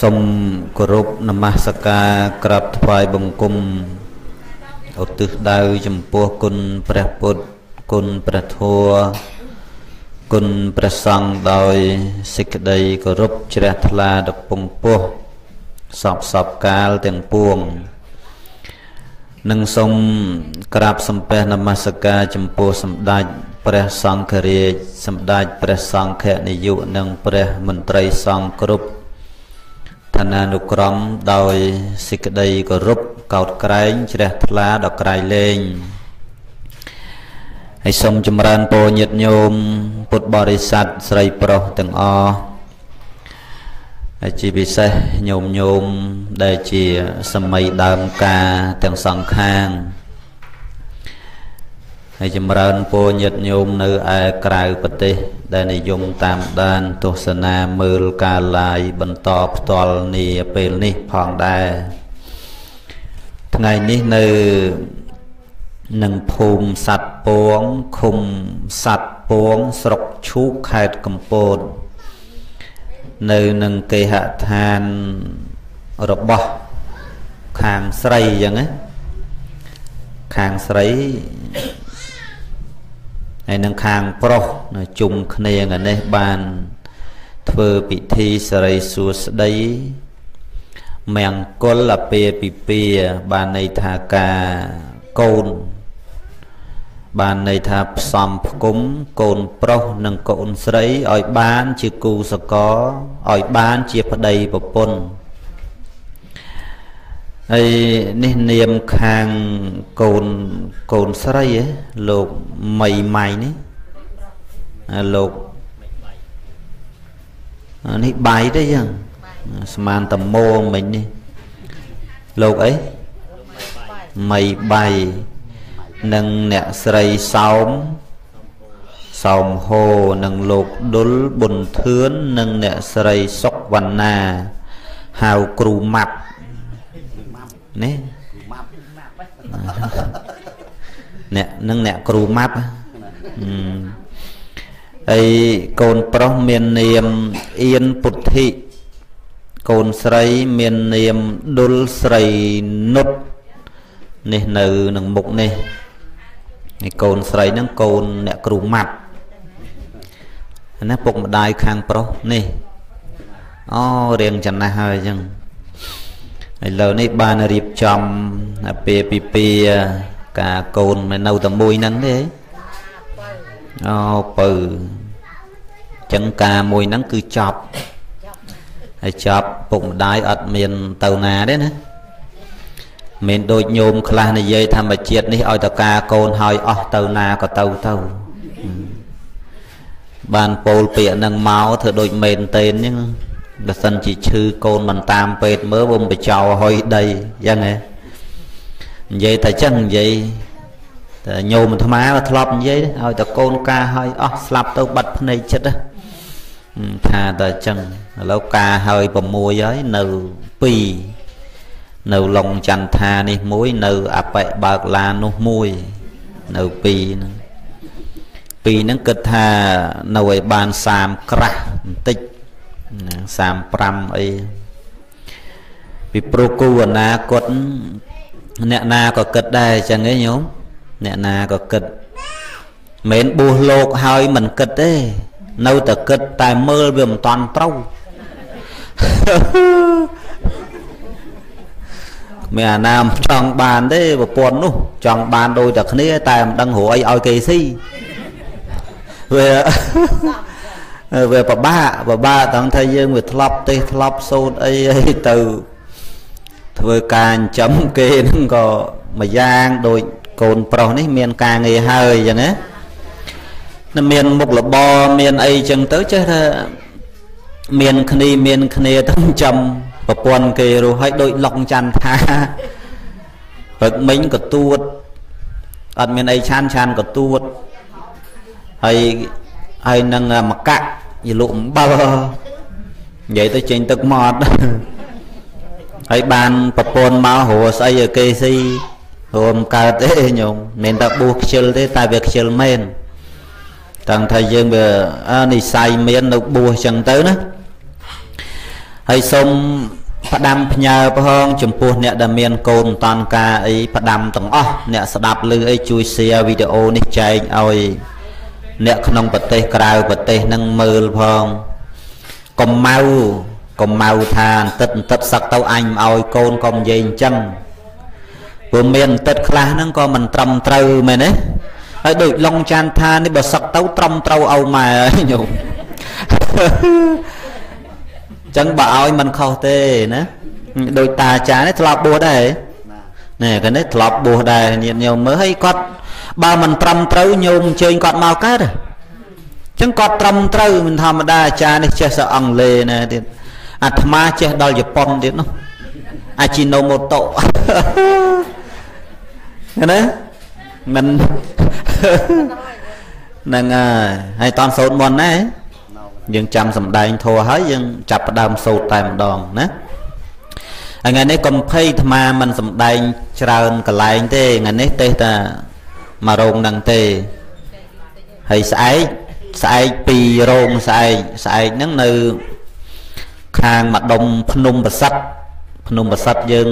សូមគោរពនមស្ការក្រាបថ្វាយបង្គំឧទ្ទិសដៅចំពោះគុណព្រះពុទ្ធគុណព្រះធម៌គុណព្រះសង្ឃដោយសេចក្តីគោរពជ្រះថ្លាដល់ពងពោះសពសពកាលទាំងពួងនិងសូមក្រាបសំពះនមស្ការចំពោះសម្ដេចព្រះសង្ឃរាជសម្ដេចព្រះសង្ឃនាយកនិងព្រះមន្ត្រីសង្ឃគ្រប់ ឋានានុក្រមដោយសេចក្តីគោរពកោតក្រែងជ្រះថ្លាដល់ក្រៃលែងហើយសូមចម្រើនពរញាតិញោមពុទ្ធបរិស័ទស្រីប្រុសទាំងអស់ហើយជាពិសេសញោមញោមដែលជាសម័យដើមការទាំងសងខាង ហើយចម្រើនពរញាតិញោមនៅឯក្រៅប្រទេសដែលនិយមតាមដានទស្សនាមើលការ live បន្តផ្ទាល់នាពេលនេះផងដែរថ្ងៃនេះនៅនឹងភូមិសัตว์ពងឃុំសัตว์ពងស្រុកឈូកខេត្តកំពតនៅនឹងគេហដ្ឋានរបស់ខាងស្រីអញ្ចឹងណាខាងស្រី ហើយនឹងខាងប្រុសជុំគ្នាងនេះបានធ្វើពិធីសិរីសួស្តីមង្គលអពាពិពាបានន័យថាការកូន បានន័យថាផ្សំផ្គុំកូនប្រុសនិងកូនស្រីឲ្យបានជាគូសកលឲ្យបានជាប្តីប្រពន្ធ ហើយនេះនាមខាងកូនកូនស្រីលោកមីម៉ៃនេះលោកនេះបាយទេយ៉ាងស្មានតមងមិញនេះលោកអីមីបាយនិងអ្នកស្រីសោមសោមហោនិងលោកដុលប៊ុនធឿននិងអ្នកស្រីសុកវណ្ណាហៅគ្រូម៉ាប់ នេះអ្នកនឹងអ្នកគ្រូម៉ាប់ហើយកូនប្រុសមាននាមអៀនពុទ្ធិកូនស្រីមាននាមដុលស្រីនុតនេះនៅនឹងមុខនេះហើយកូនស្រីហ្នឹងកូនអ្នកគ្រូម៉ាត់ណាពុកម្ដាយខាងប្រុសនេះអូរៀងចំណាស់ហើយអញ្ចឹង ឥឡូវនេះបានរៀបចំពេលពីពីការកូនមិននៅតែមួយហ្នឹងទេអូបើអញ្ចឹងការមួយហ្នឹងគឺចប់ហើយចប់ពុកម្ដាយអត់មានទៅណាទេណាមិនដូចញោមខ្លះនិយាយធម្មជាតិនេះឲ្យតការកូនហើយអស់ទៅណាក៏ទៅទៅបានពោលពាក្យនឹងមកធ្វើដូចមែនតេនអញ្ចឹង បើសិនជាឈឺកូនមិនតាមពេទ្យមើលវំបចោហុយដីអញ្ចឹងហ៎និយាយតែចឹងនិយាយតែញោមអាត្មាក៏ធ្លាប់និយាយឲ្យតែកូនការហើយអស់ស្លាប់ទៅបាត់ភ្នែកចិត្តថាតែចឹងឥឡូវការហើយ6ហើយនៅ2នៅឡុងចន្ទថានេះមួយនៅអបិបើកឡាននោះមួយនៅ2ហ្នឹងពីរហ្នឹងគិតថានៅឲ្យបាន30ក្រាស់បន្តិច 35អីពីព្រោះគូអនាគតអ្នកណាក៏គិតដែរអញ្ចឹងឯងញោមអ្នកណាក៏គិតមិនបួសលោកហើយមិនគិតទេ នៅតែគិតតែមើលវាមិនតាន់ត្រូវមានអាណាមចង់បានទេប្រពន្ធនោះ ចង់បានដូចតែគ្នា តែមិនដឹងរួអីឲ្យគេស៊ីវា វាពិបាកពិបាកទាំងថាយើងវាធ្លាប់ទេសធ្លាប់សូត្រអីអីទៅធ្វើការចិញ្ចឹមគេហ្នឹងក៏មួយយ៉ាងដូចកូនប្រុសនេះមានការងារហើយអញ្ចឹងណាមានមុខរបរមានអីចឹងទៅចេះថាមានគ្នាមានគ្នាទៅចំប្រពន្ធគេរស់ឲ្យដូចឡុកច័ន្ទថាព្រឹកមិញក៏ទួតអត់មានអីឆានឆានកទួតហើយហើយនឹងមកកាក់ យលក់អំបិលនិយាយទៅចេញទឹកមាត់ហើយបានប្រពន្ធមករួស្អីឲ្យគេស៊ីរួមកើតទេញោមមិនតែបួសខ្ជិលទេតែវាខ្ជិលមែនតាំងថាយើងវានិស័យមាននៅបួសចឹងទៅណាហើយសូមផ្ដាំផ្ញើផងចំពោះអ្នកដែលមានកូនតនការអីផ្ដាំទាំងអស់អ្នកស្ដាប់ឮអីជួយ share វីដេអូនេះចែកឲ្យ អ្នកក្នុងប្រទេសក្រៅប្រទេសនឹងមើលផងកុំម៉ៅកុំម៉ៅថាអន្តិតអន្តិតសឹកទៅអញមិនឲ្យកូនកុំនិយាយអញ្ចឹងព្រោះមានអន្តិតខ្លះហ្នឹងក៏មិនត្រឹមត្រូវមែនទេហើយដូចឡុងចានថានេះបើសឹកទៅត្រឹមត្រូវឲ្យម៉ែហើយញោមចឹងបើឲ្យមិនខុសទេណាដោយតាអាចារ្យនេះធ្លាប់បួសដែរ នេះគាត់នេះធ្លាប់បួសដែរញាតិញោមមើលហើយគាត់បើមិនត្រឹមត្រូវញោមអញ្ជើញគាត់មកកើតចឹងគាត់ត្រឹមត្រូវមិនធម្មតាអាចារ្យនេះចេះសអង់គ្លេសណាទៀតអាត្មាចេះដល់ជប៉ុនទៀតនោះអាជីណូម៉ូតូណាមិនហ្នឹងហើយហើយតន់សូត្រមុនណាយើងចាំសំដែងធัวហើយយើងចាប់ផ្ដើមសូត្រតែម្ដងណា ថ្ងៃនេះកុំភ័យអាត្មាមិនសំដែងច្រើនកន្លែងទេថ្ងៃនេះទេតាមករោងហ្នឹងទេហើយស្អែកស្អែកពីរោងស្អែកស្អែកហ្នឹងនៅ ខាងម្ដុំភ្នំប្រសិទ្ធភ្នំប្រសិទ្ធយើង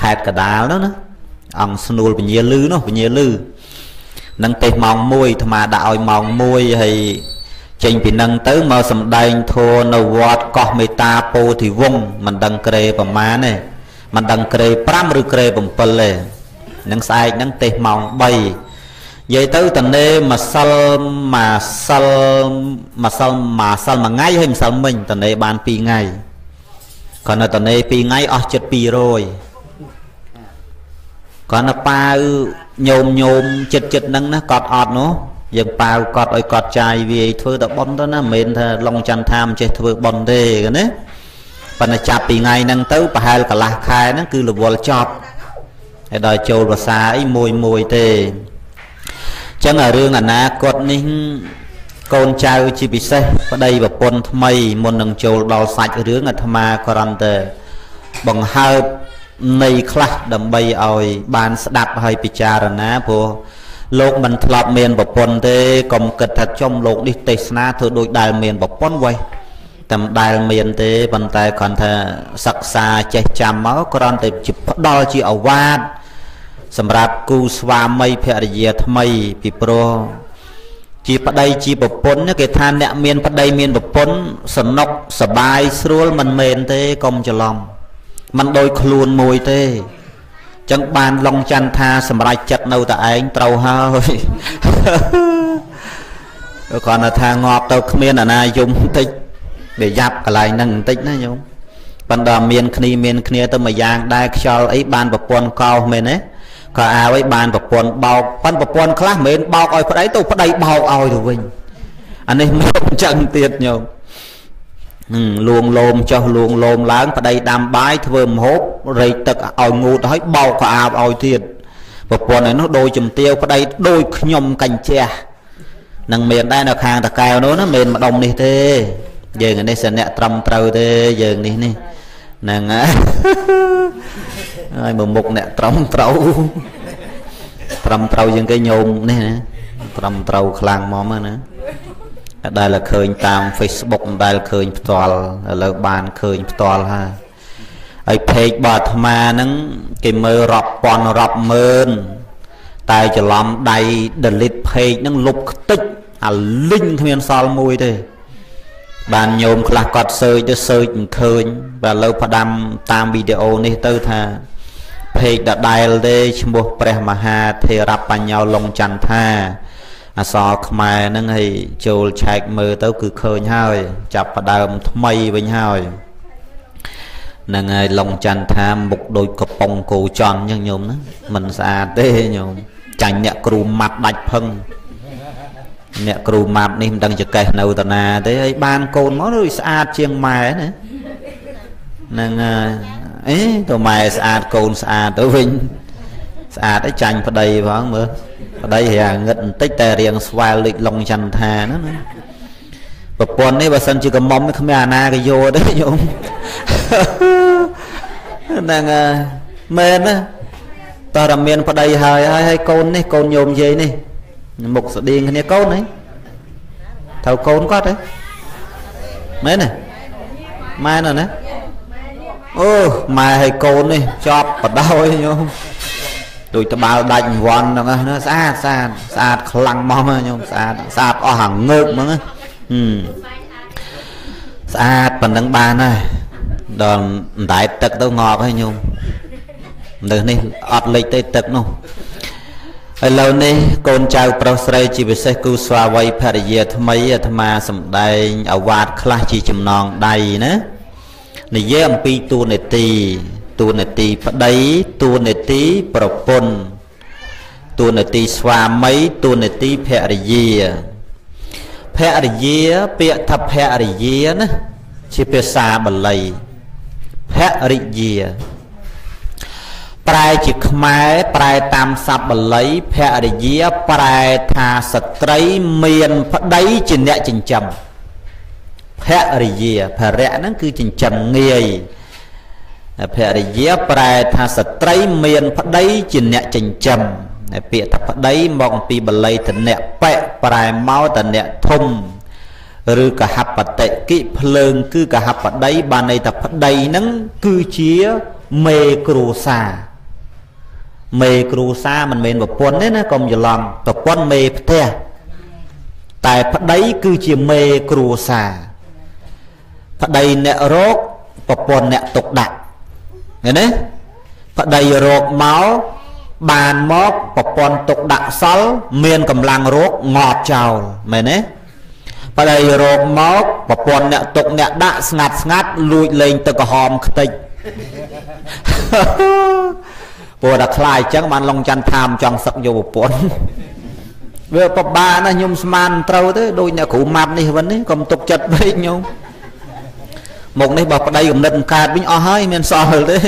ខេត្តកដាលនោះណាអង្គស្នួលពញាលឺនោះពញាលឺនឹងទេម៉ោង1អាត្មាដាក់ឲ្យម៉ោង1ហើយ ចេញពីនឹងទៅមកសំដែងធัวនៅវត្តកោះមេតាពោធិវង្សមិនដឹងក្រេប្រមាណទេមិនដឹងក្រេ5ឬក្រេ7ទេនឹងស្អែកនឹងទេម៉ោង3និយាយទៅតនេម្សិលម្សិលម្សិលម្សិលមួយថ្ងៃហើយម្សិលមិញតនេបាន2ថ្ងៃគាត់នៅតនេ2ថ្ងៃអស់ចិត្ត200គាត់នៅប៉ាវញោមញោមចិត្តចិត្តហ្នឹងណាគាត់អត់នោះ យើងប៉ាវកត់ឲ្យគាត់ចាយវាយធ្វើតែប៉ុនទៅណាមិនមែនថាឡុងច័ន្ទថាមិនចេះធ្វើប៉ុនទេណាប៉ុន្តែចាប់ពីថ្ងៃហ្នឹងទៅប្រហែលកន្លះខែហ្នឹងគឺរវល់ចប់ហើយដល់ចូលភាសាអីមួយមួយទេអញ្ចឹងរឿងអនាគតនេះកូនចៅជាពិសេសប្តីប្រពន្ធថ្មីមុននឹងចូលដល់សាច់រឿងអាត្មាគ្រាន់តែបង្ហើបនៃខ្លះដើម្បីឲ្យបានស្ដាប់ហើយពិចារណាព្រោះ លោកមិនធ្លាប់មានប្រពន្ធទេកុំគិតថាចំលោកនេះទេសនាធ្វើដូចដែលមានប្រពន្ធវេះតែមិនដែលមានទេប៉ុន្តែគ្រាន់ថាសិក្សាចេះចាំមកគ្រាន់តែជាផ្ដល់ជាអវាទសម្រាប់គូស្វាមីភរិយាថ្មីពីព្រោះជាប្តីជាប្រពន្ធគេថាអ្នកមានប្តីមានប្រពន្ធសនុកសបាយស្រួលមិនមែនទេកុំច្រឡំมันដោយខ្លួនមួយទេ ចឹងបានឡុងច័ន្ទថាសម្រេចចិត្តនៅតែឯងត្រូវហើយគាត់នៅថាងាប់ទៅគ្មានអាណាយំតិចវាយ៉ាប់កន្លែងហ្នឹងបន្តិចណាញោមប៉ុន្តែមានគ្នាមានគ្នាទៅមួយយ៉ាងដែរខ្យល់អីបានប្រពន្ធកោសមែនទេក៏អាវឲ្យបានប្រពន្ធបោកប៉ុន្តែប្រពន្ធខ្លះមិនមែនបោកឲ្យប្តីទៅប្តីបោកឲ្យទៅវិញអានេះមកអញ្ចឹងទៀតញោម លួងលោមចុះលួងលោមឡើងប្តីដាំបាយធ្វើម្ហូបរែកទឹកឲ្យងូតហើយបោកក្អាបឲ្យទៀតប្រពន្ធឯនោះដូចជំទាវប្តីដូចខ្ញុំកញ្ជះនឹងមានដែរនៅខាងតកែវនោះណាមិនម្ដុំនេះទេយើងនេះសអ្នកត្រឹមត្រូវទេយើងនេះនេះហ្នឹងហើយមកមុខអ្នកត្រឹមត្រូវត្រឹមត្រូវជាងគេញោមនេះណាត្រឹមត្រូវខ្លាំងមកណា ដែលឃើញតាម Facebook មិនដែលឃើញផ្ទាល់ឥឡូវបានឃើញផ្ទាល់ហើយហើយ page របស់អាត្មាហ្នឹងគេមើលរាប់ពាន់រាប់ម៉ឺនតែច្រឡំដៃ delete page ហ្នឹងលុបខ្ទេចអាលិញគ្មានសល់មួយទេបានញោមខ្លះគាត់សើចទៅសើចមិនឃើញបាទឥឡូវផ្ដាំតាមវីដេអូនេះទៅថា page ដដែលទេឈ្មោះព្រះមហាថេរបញ្ញោលងចន្ទថា អសរខ្មែរហ្នឹងឲ្យចូលឆែកមើលទៅ គឺឃើញហើយ ចាប់ផ្ដើមថ្មីវិញហើយហ្នឹងហើយឡុងច័ន្ទថាមុខដូចកំប៉ុងគោចន់អញ្ចឹងញោមណាមិនស្អាតទេញោមចាញ់អ្នកគ្រូម៉ាត់ដាច់ផឹងអ្នកគ្រូម៉ាត់នេះមិនដឹងចកេះនៅតាណាទេហើយបានកូនមកដូចស្អាតជាងម៉ែណាហ្នឹងអេតើម៉ែស្អាតកូនស្អាតទៅវិញស្អាតឯចាញ់ប្តីផងមើល ប្តីរាងឹតបន្តិចតែរៀងស្វែលលេចឡុងចន្ទថាហ្នឹងណាប្រពន្ធនេះបើសិនជាកំមុំគ្មានអាណាក៏យកទេញោមហ្នឹងមែនណាតើរមានប្តីហើយហើយហើយកូននេះកូនញោមយាយនេះមុខស្តៀងគ្នាកូនហីត្រូវកូនគាត់ហ៎មែនទេមែនណាអូម៉ែឲ្យកូននេះជាប់បដោយញោម ដូចត្បាល់ដាច់វ័នហ្នឹងណាស្អាតស្អាតស្អាតខ្លាំងមកញោមស្អាតស្អាតអស់អាងើកហ្មងហឹមស្អាតប៉ុណ្ណឹងបានហើយដល់អណ្ដែតទឹកទៅងប់ហើយញោមនៅនេះអត់លេចទេទឹកនោះឥឡូវនេះកូនចៅប្រុសស្រីជាពិសេសគូស្វាមីភរិយាថ្មីអាត្មាសំដែងអវាទខ្លះជាចំណងដៃណានិយាយអំពីតួនាទី តួនាទីប្តីតួនាទីប្រពន្ធតួនាទីស្វាមីតួនាទីភរិយាភរិយាពាក្យថាភរិយាណាជាភាសាបាលីភរិយាប្រែជាខ្មែរប្រែតាមស័ព្ទបាលីភរិយាប្រែថាស្ត្រីមានប្តីជាអ្នកចិញ្ចឹមភរិយាភរៈហ្នឹងគឺចិញ្ចឹមងាយ ភរិយាប្រែថាស្ត្រីមានប្តីជាអ្នកចិញ្ចឹមពាក្យថាប្តីមកអំពីបាលីតនៈបៈប្រែមកតនៈធំឬកហបតិគិភ្លើង គឺកហបតីបានន័យថាប្តីហ្នឹងគឺជាមេគ្រួសារមេគ្រួសារមិនមែនប្រពន្ធទេណាកុំច្រឡំប្រពន្ធមេផ្ទះតែប្តីគឺជាមេគ្រួសារប្តីអ្នករោគប្រពន្ធអ្នកទុកដាក់ ឃើញទេប្តីរោគមកបានមកប្រពន្ធទុកដាក់សល់មានកម្លាំងរោគងត់ចោលមែនទេប្តីរោគមកប្រពន្ធអ្នកទុកអ្នកដាក់ស្ងាត់ស្ងាត់លួចលេងទឹកក្រហមខ្ទេចព្រោះតែខ្លាចអញ្ចឹងបានឡុងច័ន្ទថាមចង់សឹកយកប្រពន្ធវាពិបាកណាស់ខ្ញុំស្មានត្រូវទេដូចអ្នកគ្រូម៉ាប់នេះវិញនេះកុំទុកចិត្តពេកខ្ញុំ មុខនេះបើប្តីគំនិតកើតវិញអស់ហើយមានសល់ទេ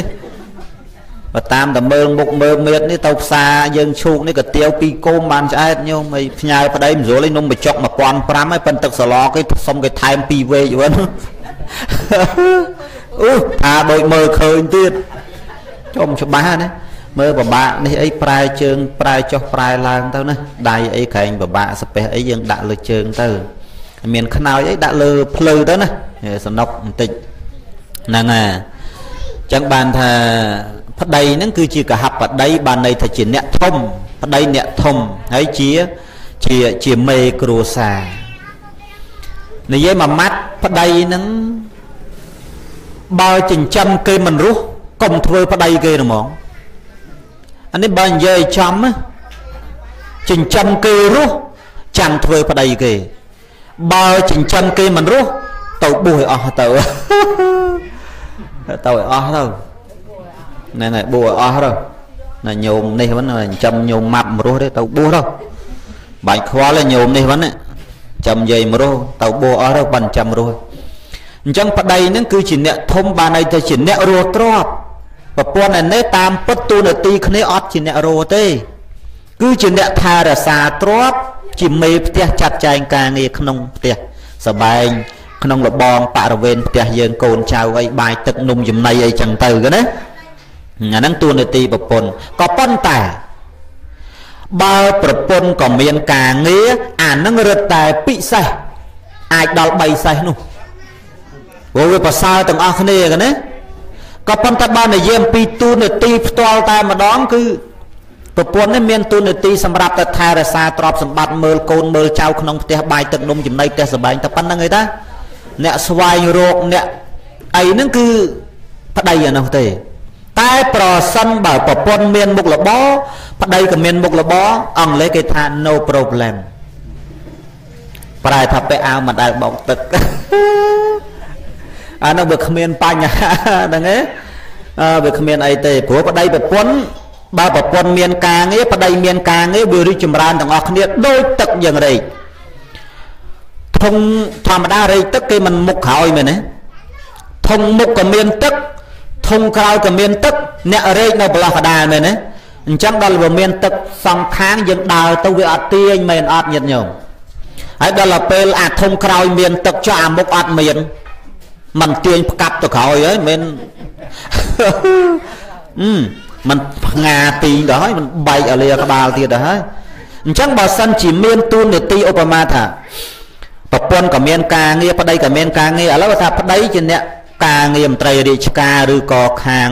បើតាមតែមើលមុខមើលមៀតនេះទៅផ្សារយើងឈូកនេះកាទៀវពីរគោមបានឆ្អែតញោមហើយផ្ញើប្តីមិនស្រួលឯងនំបញ្ចុក1500ហើយប៉ុន្តែទឹកសឡគេសុំគេថែម2វេកវិញអូថាដូចមើលឃើញទៀតចុំច្បាស់ណាមើលពិបាកនេះអីប្រែជើងប្រែចុះប្រែឡើងទៅណាដៃអីក្រែងពិបាកស្ពះអីយើងដាក់លើជើងទៅ មានខ្នើយអីដាក់លើភ្លៅទៅណាសនុកបន្តិចហ្នឹងហើយអញ្ចឹងបានថាប្តីហ្នឹងគឺជាកហបប្តីបានន័យថាជាអ្នកធំប្តីអ្នកធំហើយជាជាជាមេគ្រួសារនិយាយមួយម៉ាត់ប្តីហ្នឹងបើចិញ្ចឹមគេមិនរស់កុំធ្វើប្តីគេហ្មងអានេះបើនិយាយចំចិញ្ចឹមគេរស់ចាំធ្វើប្តីគេ បើចិញ្ចឹមគេមិនរស់ទៅបួសឲ្យអស់ទៅទៅឲ្យអស់ទៅណែណែបួសឲ្យអស់ទៅណាញោមនេះវិញចិញ្ចឹមញោមម៉ាប់មរស់ទេទៅបួសទៅបាច់ខ្វល់ទេញោមនេះវិញចាំយាយមរស់ទៅបួសអស់ទៅបានចាំរស់អញ្ចឹងប្តីហ្នឹងគឺជាអ្នកធំបានន័យថាជាអ្នករស់ទ្រព្យប្រពន្ធឯនេះតាមពុតទូនាទីគ្នាអត់ជាអ្នករស់ទេ គឺជាអ្នកថែរក្សាទ្រព្យ ជាមេផ្ទះចាត់ចែងការងារក្នុងផ្ទះសបែងក្នុងលបងបរិវេណផ្ទះយើងកូនចៅអីបាយទឹកនំចំណីអីចឹងទៅណាអាហ្នឹងតួនាទីប្រពន្ធក៏ប៉ុន្តែបើប្រពន្ធក៏មានការងារអានឹងរឹតតែពិសេសអាចដល់3សេសនោះព្រោះវាប្រសើរទាំងអស់គ្នាណាក៏ប៉ុន្តែបើនិយាយអំពីទូនាទីផ្ទាល់តែម្ដងគឺ ប្រពន្ធនេះមានទូនាទីសម្រាប់តែថែរក្សាទ្រព្យសម្បត្តិមើលកូនមើលចៅក្នុងផ្ទះបាយទឹកនំចំណីផ្ទះសបែងតែប៉ុណ្្នឹងឯតាអ្នកស្វែងរកអ្នកអីហ្នឹងគឺប្តីអានោះទេ តែប្រសិនបើប្រពន្ធមានមុខរបរប្តីក៏មានមុខរបរអង់គ្លេសគេថា no problem ប្រែថាពេលអាវមិនដែលបោកទឹកអានោះវាគ្មានបញ្ហាហ្នឹងឯងអឺវាគ្មានអីទេព្រោះប្តីប្រពន្ធ បើប្រពន្ធមានការងារប្តីមានការងារវារីកចម្រើនទាំងអស់គ្នាដូចទឹកយ៉ាងរែកធុងធម្មតារែកទឹកគេមិនមុខក្រោយមែនទេធុងមុខក៏មានទឹកធុងក្រោយក៏មានទឹកអ្នករែកនៅប្រឡោះកដាលមែនទេអញ្ចឹងដល់វាមានទឹកសងខាងយើងដើរទៅវាអត់ទាញមែនអត់ញាតញោមហើយដល់ទៅពេលអាធុងក្រោយមានទឹកចុះអាមុខអត់មានมันទាញផ្កាប់ទៅក្រោយហើយមិនអឺ มันផ្ងាទីដល់ហើយมันបែកអលាក្បាលទៀតដល់ហើយអញ្ចឹងបើសិនជាមានទូននីតិឧបមាថាប្រពន្ធក៏មានការងារប្តីក៏មានការងារឥឡូវថាប្តីជាអ្នក ការងារមន្ត្រីរាជការឬក៏ខាង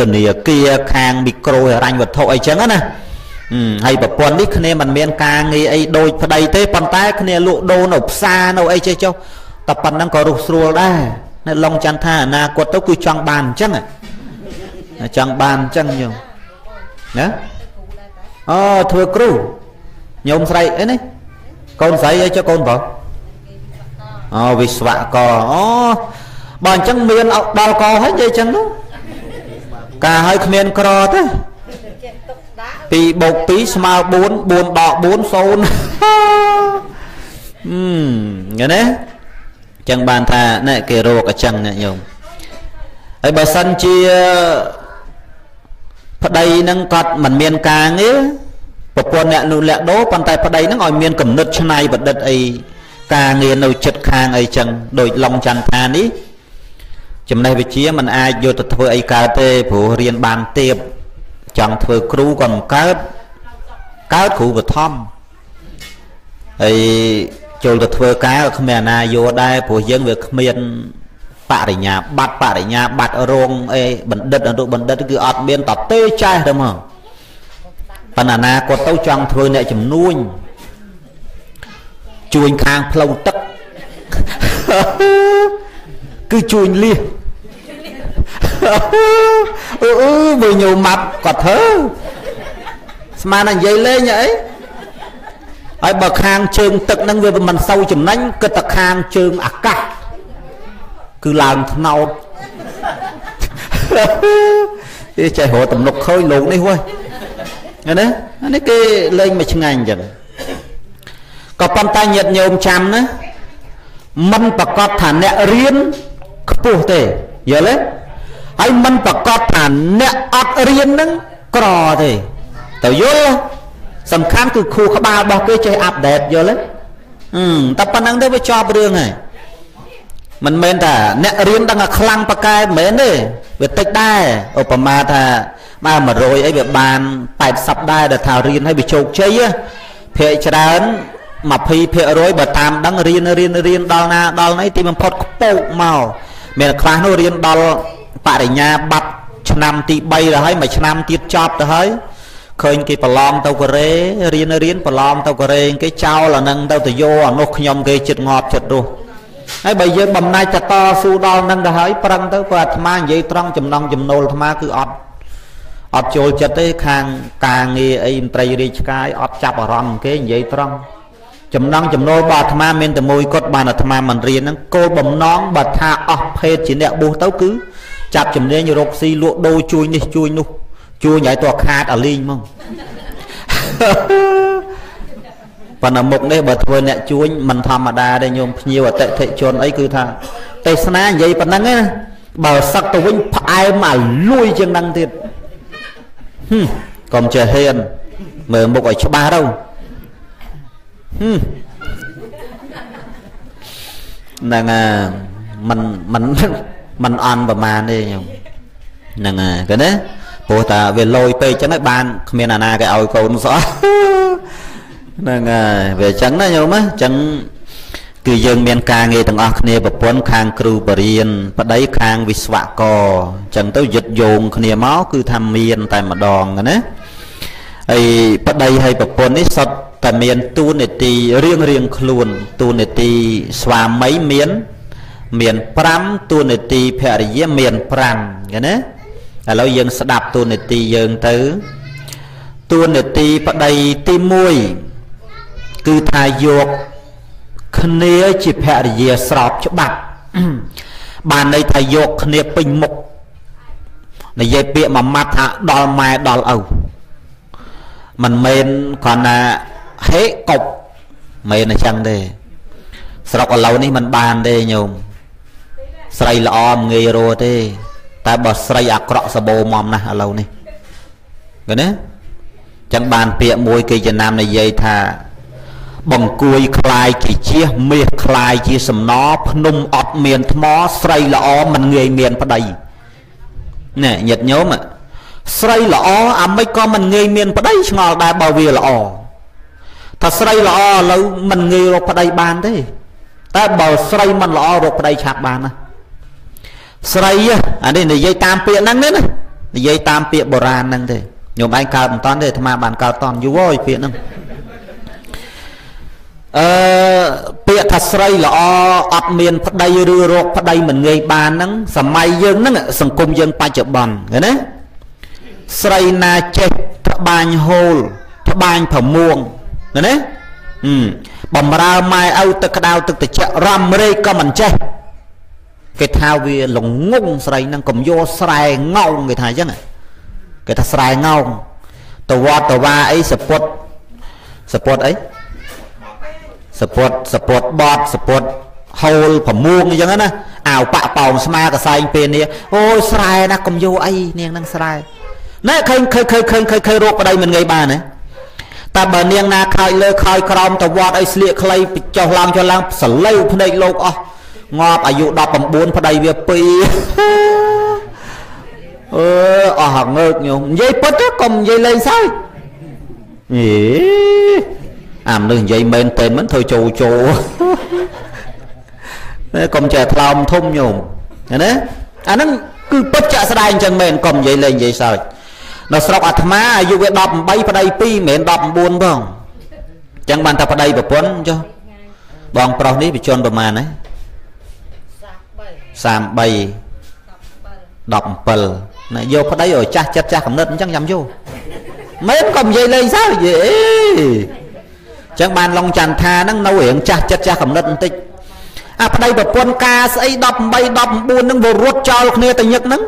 ធនាគារខាងមីក្រូហិរញ្ញវត្ថុអីចឹងណាហើយប្រពន្ធនេះគ្នាមិនមានការងារអីដូចប្តីទេប៉ុន្តែគ្នាលក់ដូរនៅផ្សារនៅអីចេះចុះតែប៉ុណ្ណឹងក៏រុះស្រួលដែរនៅឡុងច័ន្ទថាអនាគតទៅគឺចង់បានអញ្ចឹង ចង់បានអញ្ចឹងញោមណាអូធ្វើគ្រូញោមស្រីអីនេះកូនស្រីអីចុះកូនបងអូវិស្វករអូបើអញ្ចឹងមានដល់កហើយនិយាយអញ្ចឹងទៅការឲ្យគ្មានក្រទេ2បូក2ស្មើ4 4ដក4 0ហឹមឃើញទេចឹងបានថាណែគេរោគអញ្ចឹងអ្នកញោមហើយបើសិនជា ប្តីនឹងគាត់មិនមានការងារប្រពន្ធអ្នកនោះលាក់ដោប៉ុន្តែប្តីនឹងឲ្យមានគំនិតឆ្នៃប្រឌិតអីការងារនៅចិត្តខាងអីចឹងដូចឡុងចន្ទថានេះចំណេះវិជ្ជាมันអាចយកទៅធ្វើអីកើតទេព្រោះរៀនបានទៀបចង់ធ្វើគ្រូក៏មិនកើតកើតគ្រូបឋមហើយចូលទៅធ្វើការក៏គ្មានអាណាយកដែរព្រោះយើងវាគ្មាន បរិញ្ញាប័ត្របរិញ្ញាប័ត្ររោងអីបណ្ឌិតអនុបណ្ឌិតគឺអត់មានតទេចេះទៅមកប៉ុន្តែណាគាត់ទៅចង់ធ្វើអ្នកជំនួញជួញខាងផ្លូវទឹកគឺជួញលៀសអឺអឺមើលញោមម៉ាត់គាត់ធ្វើស្មានតែនិយាយលេងអីហើយបើខាងជើងទឹកហ្នឹងវាមិនសូវចំណេញគិតតែខាងជើងអាកាស គឺឡើងថ្នោតគេចេះរកទំនុកឃើញលោកនេះវ៉ៃណាអានេះគេលេងមកឆ្ងាញ់អញ្ចឹងក៏ប៉ុន្តែញាតិញោមចាំណាមិនប្រកាសថាអ្នករៀនខ្ពស់ទេយល់ទេហើយមិនប្រកាសថាអ្នកអត់រៀននឹងក្រទេទៅយល់សំខាន់គឺគ្រូក្បាលរបស់គេចេះអាប់ដេតយល់ទេអឺតែប៉ុណ្្នឹងទៅវាចប់រឿងហើយ មិនមែនថាអ្នករៀនដឹងតែខ្លាំងប៉កែមិនមែនទេវាតិចដែរឧបមាថាបើ100អីវាបាន80ដែរដែលថារៀនឲ្យវាជោគជ័យភាគច្រើន20%បើតាមដឹងរៀនរៀនរៀនដល់ណាដល់ណីទីបំផុតខ្ពោកមកមានខ្លះនោះរៀនដល់បរិញ្ញាបត្រឆ្នាំទី3ទៅហើយមួយឆ្នាំទៀតចប់ទៅហើយឃើញគេប្រឡងទៅកូរ៉េរៀនរៀនប្រឡងទៅកូរ៉េគេចោលអានឹងទៅទៅយកអានោះខ្ញុំគេចិត្តងាប់ចិត្តរស់ ហើយបើយើងបំណាច់តតស៊ូដល់នឹងទៅហើយប្រឹងទៅព្រោះអាត្មានិយាយត្រង់ចំណងចំណូលអាត្មាគឺអត់អត់ចូលចិត្តទេខាងការងារអីមន្ត្រីរាជការអត់ចាប់អារម្មណ៍គេនិយាយត្រង់ចំណងចំណូលរបស់អាត្មាមានតែមួយគត់បានអាត្មាមិនរៀនហ្នឹងគោលបំណងបើថាអស់ភេទជាអ្នកបួសទៅគឺចាប់ជំនាញរកស៊ីលក់ដូរជួយនេះជួយនោះជួយឲ្យតខាតអាលីងហ្មង ប៉ុន្តែមុខនេះបើធ្វើអ្នកជួញមិនធម្មតាទេញោមភ្ញៀវអតិថិជនអីគឺថាទេសនានិយាយប៉ុណ្ណឹងណាបើសឹកទៅវិញផ្អែមអាលួយជាងហ្នឹងទៀតហឹមកុំចេះហ៊ានមើលមុខឲ្យច្បាស់ទៅហឹមហ្នឹងអាមិនមិនមិនអន់ប្រមាណទេញោមហ្នឹងហើយឃើញទេព្រោះតាវាលយពេកចឹងហើយបានគ្មានអាណាគេឲ្យកូនសោះ ហ្នឹងហើយវាអញ្ចឹងណាញោមណាអញ្ចឹងគឺយើងមានការងារទាំងអស់គ្នាប្រពន្ធខាងគ្រូបរិញ្ញាប្តីខាងវិស្វករអញ្ចឹងទៅយឹតយោងគ្នាមកគឺថាមានតែម្ដងណាហើយប្តីហើយប្រពន្ធនេះសុទ្ធតែមានទូនេតិរៀងរៀងខ្លួនទូនេតិស្វាមីមាន មាន5ទូនេតិភរិយាមាន5ឃើញណាឥឡូវយើងស្ដាប់ទូនេតិយើងទៅទូនេតិប្តីទី1 គឺថាយកគ្នាជាភរិយាស្របច្បាប់បានន័យថាយកគ្នាពេញមុខនិយាយពាក្យមួយម៉ាត់ថាដល់ម៉ែដល់ឪមិនមែនគ្រាន់តែហេកប់មែនអញ្ចឹងទេស្រុកឥឡូវនេះมันបានទេញោមស្រីល្អមិនងាយរស់ទេ តែបើស្រីអាក្រក់សបោមុំណាស់ឥឡូវនេះឃើញទេចឹងបានពាក្យមួយគេចំណាំនិយាយថា បង្គួយคลายជាជះមាសคลายជាសំណភ្នំអត់មានថ្មស្រីល្អមិនងាយមានប្តីណែញាតញោមស្រីល្អអាមិនក៏មិនងាយមានប្តីឆ្ងល់ដែរបើវាល្អថាស្រីល្អឥឡូវមិនងាយរកប្តីបានទេតែបើស្រីមិនល្អរកប្តីឆាប់បានណា ស្រីអានេះនិយាយតាមពាក្យហ្នឹងណានិយាយតាមពាក្យបុរាណហ្នឹងទេញោមឯងកើតមិនតាន់ទេអាត្មាបានកើតតន់យូរហើយពាក្យហ្នឹង អឺពាក្យថាស្រីល្អអត់មានប្តីឬរោគប្តីមិនងាយបានហ្នឹងសម័យយើងហ្នឹងសង្គមយើងបច្ចុប្បន្នឃើញណាស្រីណាចេះត្បាញហូលត្បាញប្រមួងឃើញណាបំរើម៉ែឪទឹកក្តៅទឹកត្រជាក់រំរែកក៏មិនចេះគេថាវាល្ងងស្រីហ្នឹងកុំយកស្រែងោងគេថាអញ្ចឹងគេថាស្រែងោងតវត្តតវាអីសពុតសពុតអី សពុតសពុតបត់សពុតហូលប្រមួងអញ្ចឹងណាអាវប៉ប៉ោងស្មាកសែងពេលនេះអូយស្រែណាកុំយកអីនាងហ្នឹងស្រែណែឃើញឃើញឃើញឃើញឃើញរោគប្តីមិនងាយបានណាតែបើនាងណាខោចលើខោចក្រោមតវត្តអីស្លៀកខ្លីចុះឡើងចុះឡើងសលេវភ្នែកលោកអស់ងាប់អាយុ19ប្តីវា2អឺអស់ហងើកញោមនិយាយពិតកុំនិយាយលេងសើចយេ អាមនុស្សនិយាយមែនតែមិនធ្វើចូលចូលតែកុំចេះថ្លើមធំញោមណាអាហ្នឹងគឺពិតចាក់ស្ដែងអញ្ចឹងមែនកុំនិយាយលេងនិយាយសើចនៅស្រុកអាត្មាអាយុវា18ប្តី2មិនមែន19ផងអញ្ចឹងបានតែប្តីប្រពន្ធចុះបងប្រុសនេះបជនប្រមាណណា33 17ណាយកប្តីឲ្យចាស់ចិត្តចាស់កំណត់អញ្ចឹងញ៉ាំយូមែនក៏និយាយលេងសើយេអញ្ចឹងបានឡុងចន្ទថាហ្នឹងនៅរៀងចាស់ចិត្តចាស់កំណត់បន្តិចអាប្តីប្រពន្ធការស្អី18 19ហ្នឹងវារត់ចោលគ្នាទៅញឹកហ្នឹង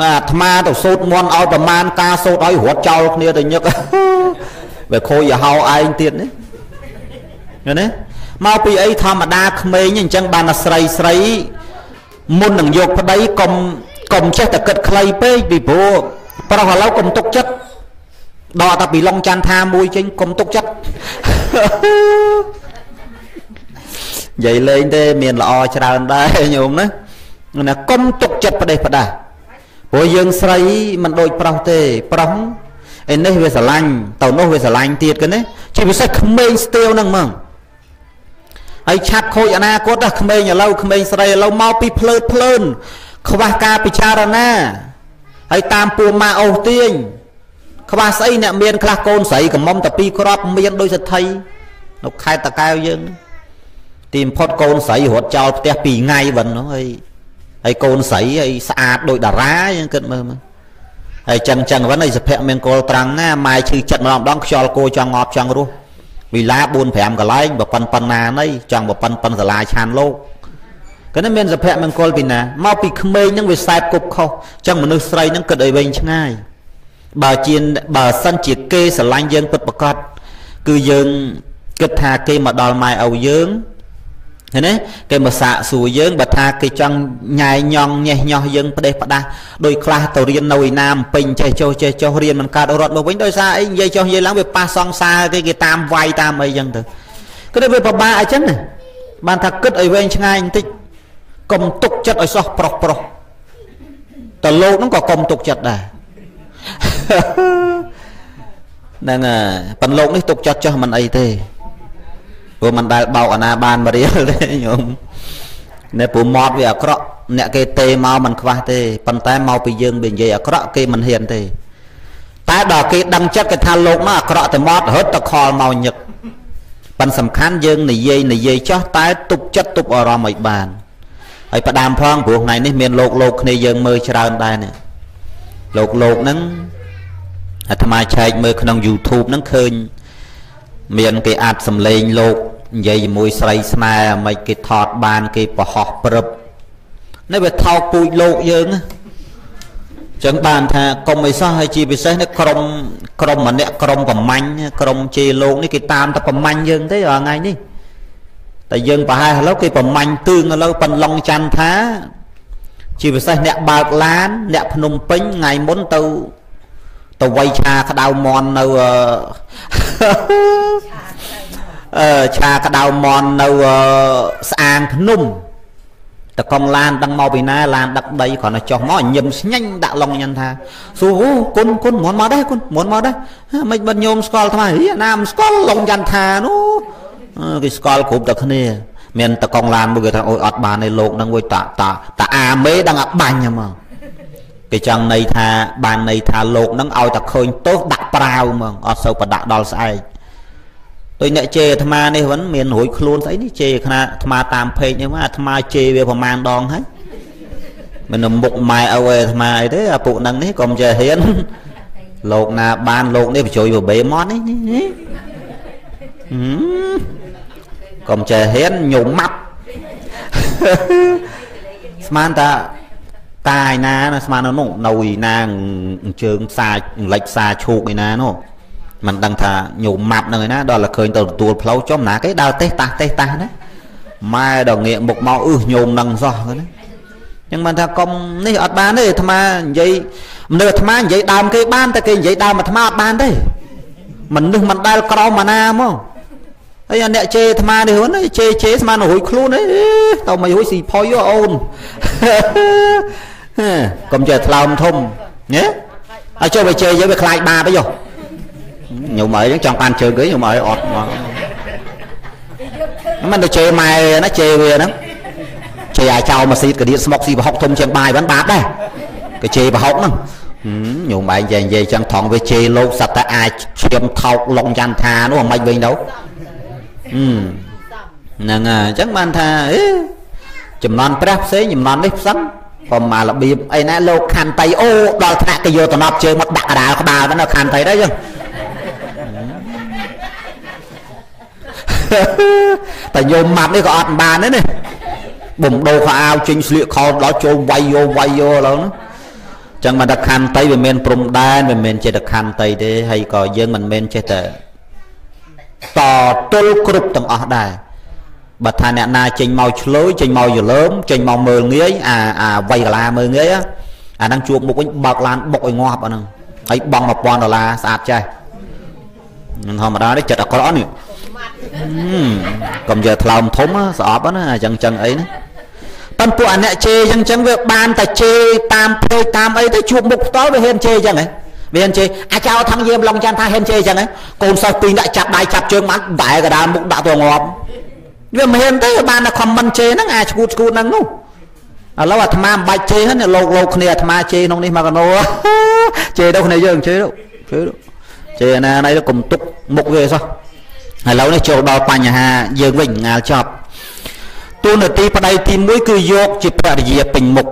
បាទអាត្មាទៅសូត្រមន់ឲ្យប្រមាណការសូត្រឲ្យរត់ចោលគ្នាទៅញឹកវាខូចយហោឯងទៀតនេះឃើញទេមកពីអីធម្មតាក្មេងអញ្ចឹងបានអាស្រីស្រីមុននឹងយកប្តីកុំកុំចេះតែគិតខ្លីពេកពីព្រោះប្រុសឥឡូវកុំទុកចិត្ត ដល់តែពីឡុងច័ន្ទថាមួយចេញកុំទុកចិត្តនិយាយលេងទេមានល្អច្រើនដែរញោមណាណាកុំទុកចិត្តប្រទេសផ្ដាស់ព្រោះយើងស្រីមិនដូចប្រុសទេប្រុសឯនេះវាស្រឡាញ់ទៅនោះវាស្រឡាញ់ទៀតគេណាជាពិសេសក្មេងស្ទាវហ្នឹងហ្មងហើយឆាប់ខូចអនាគតណាក្មេងឥឡូវក្មេងស្រីឥឡូវមកពីភ្លើតភ្លើនខ្វះការពិចារណាហើយតាមពូម៉ាអូសទាញ ខ្វះស្អីអ្នកមានខ្លះកូនស្រីកំមុំតែពីរគ្រាប់មានដោយសទ្ធិនៅខេត្តតកែវយើងទីបំផុតកូនស្រីរត់ចោលផ្ទះ2ថ្ងៃវិញហ្នឹងហើយហើយកូនស្រីហើយស្អាតដូចតារាយើងគិតមើលមើលហើយចឹងចឹងវិញហើយសុភមង្គលត្រាំងណាម៉ែឈឺចិត្តម្ដងម្ដងខ្យល់គោចង់ងប់ចង់រស់វិឡា4 5កន្លែងបើប៉ុនប៉ុណ្ណាណីចង់បើប៉ុនប៉ុនសាលាឆានលោកក៏នេះមានសុភមង្គលពីណាមកពីក្មេងហ្នឹងវាសែបគប់ខុសចឹងមនុស្សស្រីហ្នឹងគិតឲ្យវែងឆ្ងាយ បើជាបើសិនជាគេស្រឡាញ់យើងពិតប្រកបគឺយើងគិតថាគេមកដល់ម៉ែឪយើងឃើញទេគេមកសាកសួរយើងបើថាគេចង់ញ៉ែញងញេះញោះយើងផ្ដេសផ្ដាស់ដោយខ្លះទៅរៀននៅឯណាមពេញចេះចុះចេះចុះរៀនមិនកើតរត់មកវិញដោយសារអីនិយាយចុះនិយាយឡើងវាប៉ះសង្សារគេគេតាមវាយតាមអីចឹងទៅគឺវាពិបាកអញ្ចឹងណាបានថាគិតឲ្យវែងឆ្ងាយបន្តិចកុំទុកចិត្តឲ្យសោះប្រុសប្រុសតលោកហ្នឹងក៏កុំទុកចិត្តដែរ ហ្នឹងហើយប៉ុនលោកនេះទុកចិត្តចោះមិនអីទេព្រោះមិនដែលបោកអាណាបានមករៀលទេញោមណែព្រោះមាត់វាអាក្រក់អ្នកគេទេមកមិនខ្វះទេប៉ុន្តែមកពីយើងវានិយាយអាក្រក់គេមិនហ៊ានទេតែដល់គេដឹងចិត្តគេថាលោកនោះអាក្រក់តែមាត់រត់តែខលមកញឹកប៉ុន្តែសំខាន់យើងនិយាយនិយាយចោះតែទប់ចិត្តទប់អារម្មណ៍ឲ្យបានហើយផ្ដាំផងព្រោះថ្ងៃនេះមានលោកលោកគ្នាយើងមើលច្រើនដែរនេះលោកលោកហ្នឹង អាត្មាឆែកមើលក្នុង YouTube ហ្នឹងឃើញ មានគេអាចសំឡេងលោកនិយាយជាមួយស្រីស្នេហ៍មិនគេថតបានគេប្រហោះព្រឹបនេះវាថោកពូជលោកយើងចឹងបានថាកុំអីសោះហើយជាពិសេសនេះក្រុមក្រុមម្នាក់ក្រុមប្រមាញ់ក្រុមជេរលោកនេះគេតាមតែប្រមាញ់យើងទេថ្ងៃនេះតែយើងប្រហែលឥឡូវគេប្រមាញ់ទឿងឥឡូវប៉ុនឡុងច័ន្ទថា ជាពិសេសអ្នកបើកឡាន អ្នកភ្នំពេញថ្ងៃមុនទៅ ទៅវៃឆាក្តៅមន់នៅអឺឆាក្តៅមន់នៅស្អាងភ្នំតកងឡានដឹងមកពីណាឡានដឹកដីគ្រាន់តែចុះមកញឹមស្ញាញ់ដាក់ឡុងញ៉ាំថាសួរអូគុណគុណមុនមកដែរគុណមុនមកដែរមិនបិទញោមស្គាល់ថ្មហីណាមិនស្គាល់ឡុងយ៉ាន់ថានោះគេស្គាល់គ្រប់តែគ្នាមានតកងឡានមួយគេថាអូយអត់បានទេលោកហ្នឹងវិញតាតាតាអាមេដឹងអាបាញ់ហ្មង គេចង់ន័យថាបានន័យថាលោកហ្នឹងឲ្យតែឃើញទោសដាក់ប្រាវហ្មងអត់សូវប្រដាក់ដល់ស្អែកដូចអ្នកជេអាត្មានេះវិញមានរួយខ្លួនស្អីនេះជេខ្នាអាត្មាតាមពេកនេះមកអាត្មាជេវាប្រមាណដងហើយមិនមុខម៉ែឪឯអាត្មាអីទេអាពួកហ្នឹងនេះកុំចេះហ៊ានលោកណាបានលោកនេះបញ្ជួយបបេមកនេះនេះកុំចេះហ៊ានញោមម៉ាប់ស្មានតា តាឯណាស្មាននៅនោះនៅឯណាអញ្ជើងផ្សារលិចផ្សារឈូកឯណានោះមិនដឹងថាញោមម៉ាប់នឹងឯណាដល់តែឃើញទៅទទួលផ្លូវចំណាគេដើរទេតាស់ទេតាស់ណាម៉ែដល់ងាកមុខមកអឺញោមនឹងសោះណាចឹងបានថាកុំនេះអត់បានទេអាត្មានិយាយមនុស្សអាត្មានិយាយដើមគេបានតែគេនិយាយដើមអាត្មាអត់បានទេមនុស្សមិនដែលក្រមណាមកហើយអ្នកជេអាត្មានេះហ្នឹងជេជេស្មានរួយខ្លួនអីតើមិនរួយស៊ីផុយអូន កុំចេះថ្លើមធំណាហើយចុះបើជេយើងវាខ្លាចបាបអីយោខ្ញុំអីចឹងចង់បានជើងគេខ្ញុំអីអត់មកមិនទៅជេម៉ែណាជេវាហ្នឹងជេអាចចោលមកស៊ីកដៀតស្មុកស៊ីប្រហុកធំជាងបាយបានបាបដែរក៏ជេប្រហុកហ្នឹងញោមឯងនិយាយចឹងថងវាជេលោកសត្វតែអាចឈាមថោកលងចន្ទថានោះមិនវិញទៅហ្នឹងហើយអញ្ចឹងបានថាអេចំណន់ព្រះផ្សេងចំណន់នេះផ្សឹង ប្រមារបៀបអីណាលោកខន្តីអូដល់ថ្នាក់គេយកតំណប់ជើងមកដាក់កដាលក្បាលហ្នឹងខន្តីដែរចឹងតែញោមម៉ាត់នេះក៏អត់បានដែរនេះបំដោខោអាវចេញស្លៀកខោដល់ចូលវាយយោវាយយោឡើយណាចឹងមកតែខន្តីវាមានព្រំដែនវាមិនមែនចេះតែខន្តីទេហើយក៏យើងមិនមែនចេះតែតទល់គ្រប់ទាំងអស់ដែរ បើថាអ្នកណាចេញមកឆ្លើយចេញមកយលើមចេញមកមើលងាយអាអាវ័យកលាមើលងាយអាហ្នឹងជួបមុខវិញបើកឡានបុកឲ្យងាប់អាហ្នឹងហើយបង់1000ដុល្លារស្អាតចេះមិនធម្មតាទេចិត្តអាក្រក់នេះកុំយកថ្លើមធំស្អប់ណាអញ្ចឹងចឹងអីណាប៉ុន្តែពួកអាអ្នកជេអញ្ចឹងចឹងវាបានតែជេតាមពេកតាមអីទៅជួបមុខផ្ទាល់វាហ៊ានជេអញ្ចឹងហ៎វាហ៊ានជេអាចោថងយាមឡុងចាន់ថាហ៊ានជេអញ្ចឹងហ៎កូនសិស្សពីរដាក់ចាប់ដៃចាប់ជើងបានបែរកដាលមុខដាក់ទៅងាប់ វាមិនហ៊ានទេបានតែខមមិនជេហ្នឹងអាឈួតឈួតហ្នឹងនោះឥឡូវអាត្មាមិនបាច់ជេហ្នឹងលោកលោកគ្នាអាត្មាជេក្នុងនេះមកកណោជេទៅគ្នាយើងជេទៅជេទៅជេណាណៃកុំទុកមុខវាសោះឥឡូវនេះចូលដល់បញ្ហាយើងវិញងាលចប់ទូនាទីប្តីទី1គឺយកជាភរិយាពេញមុខ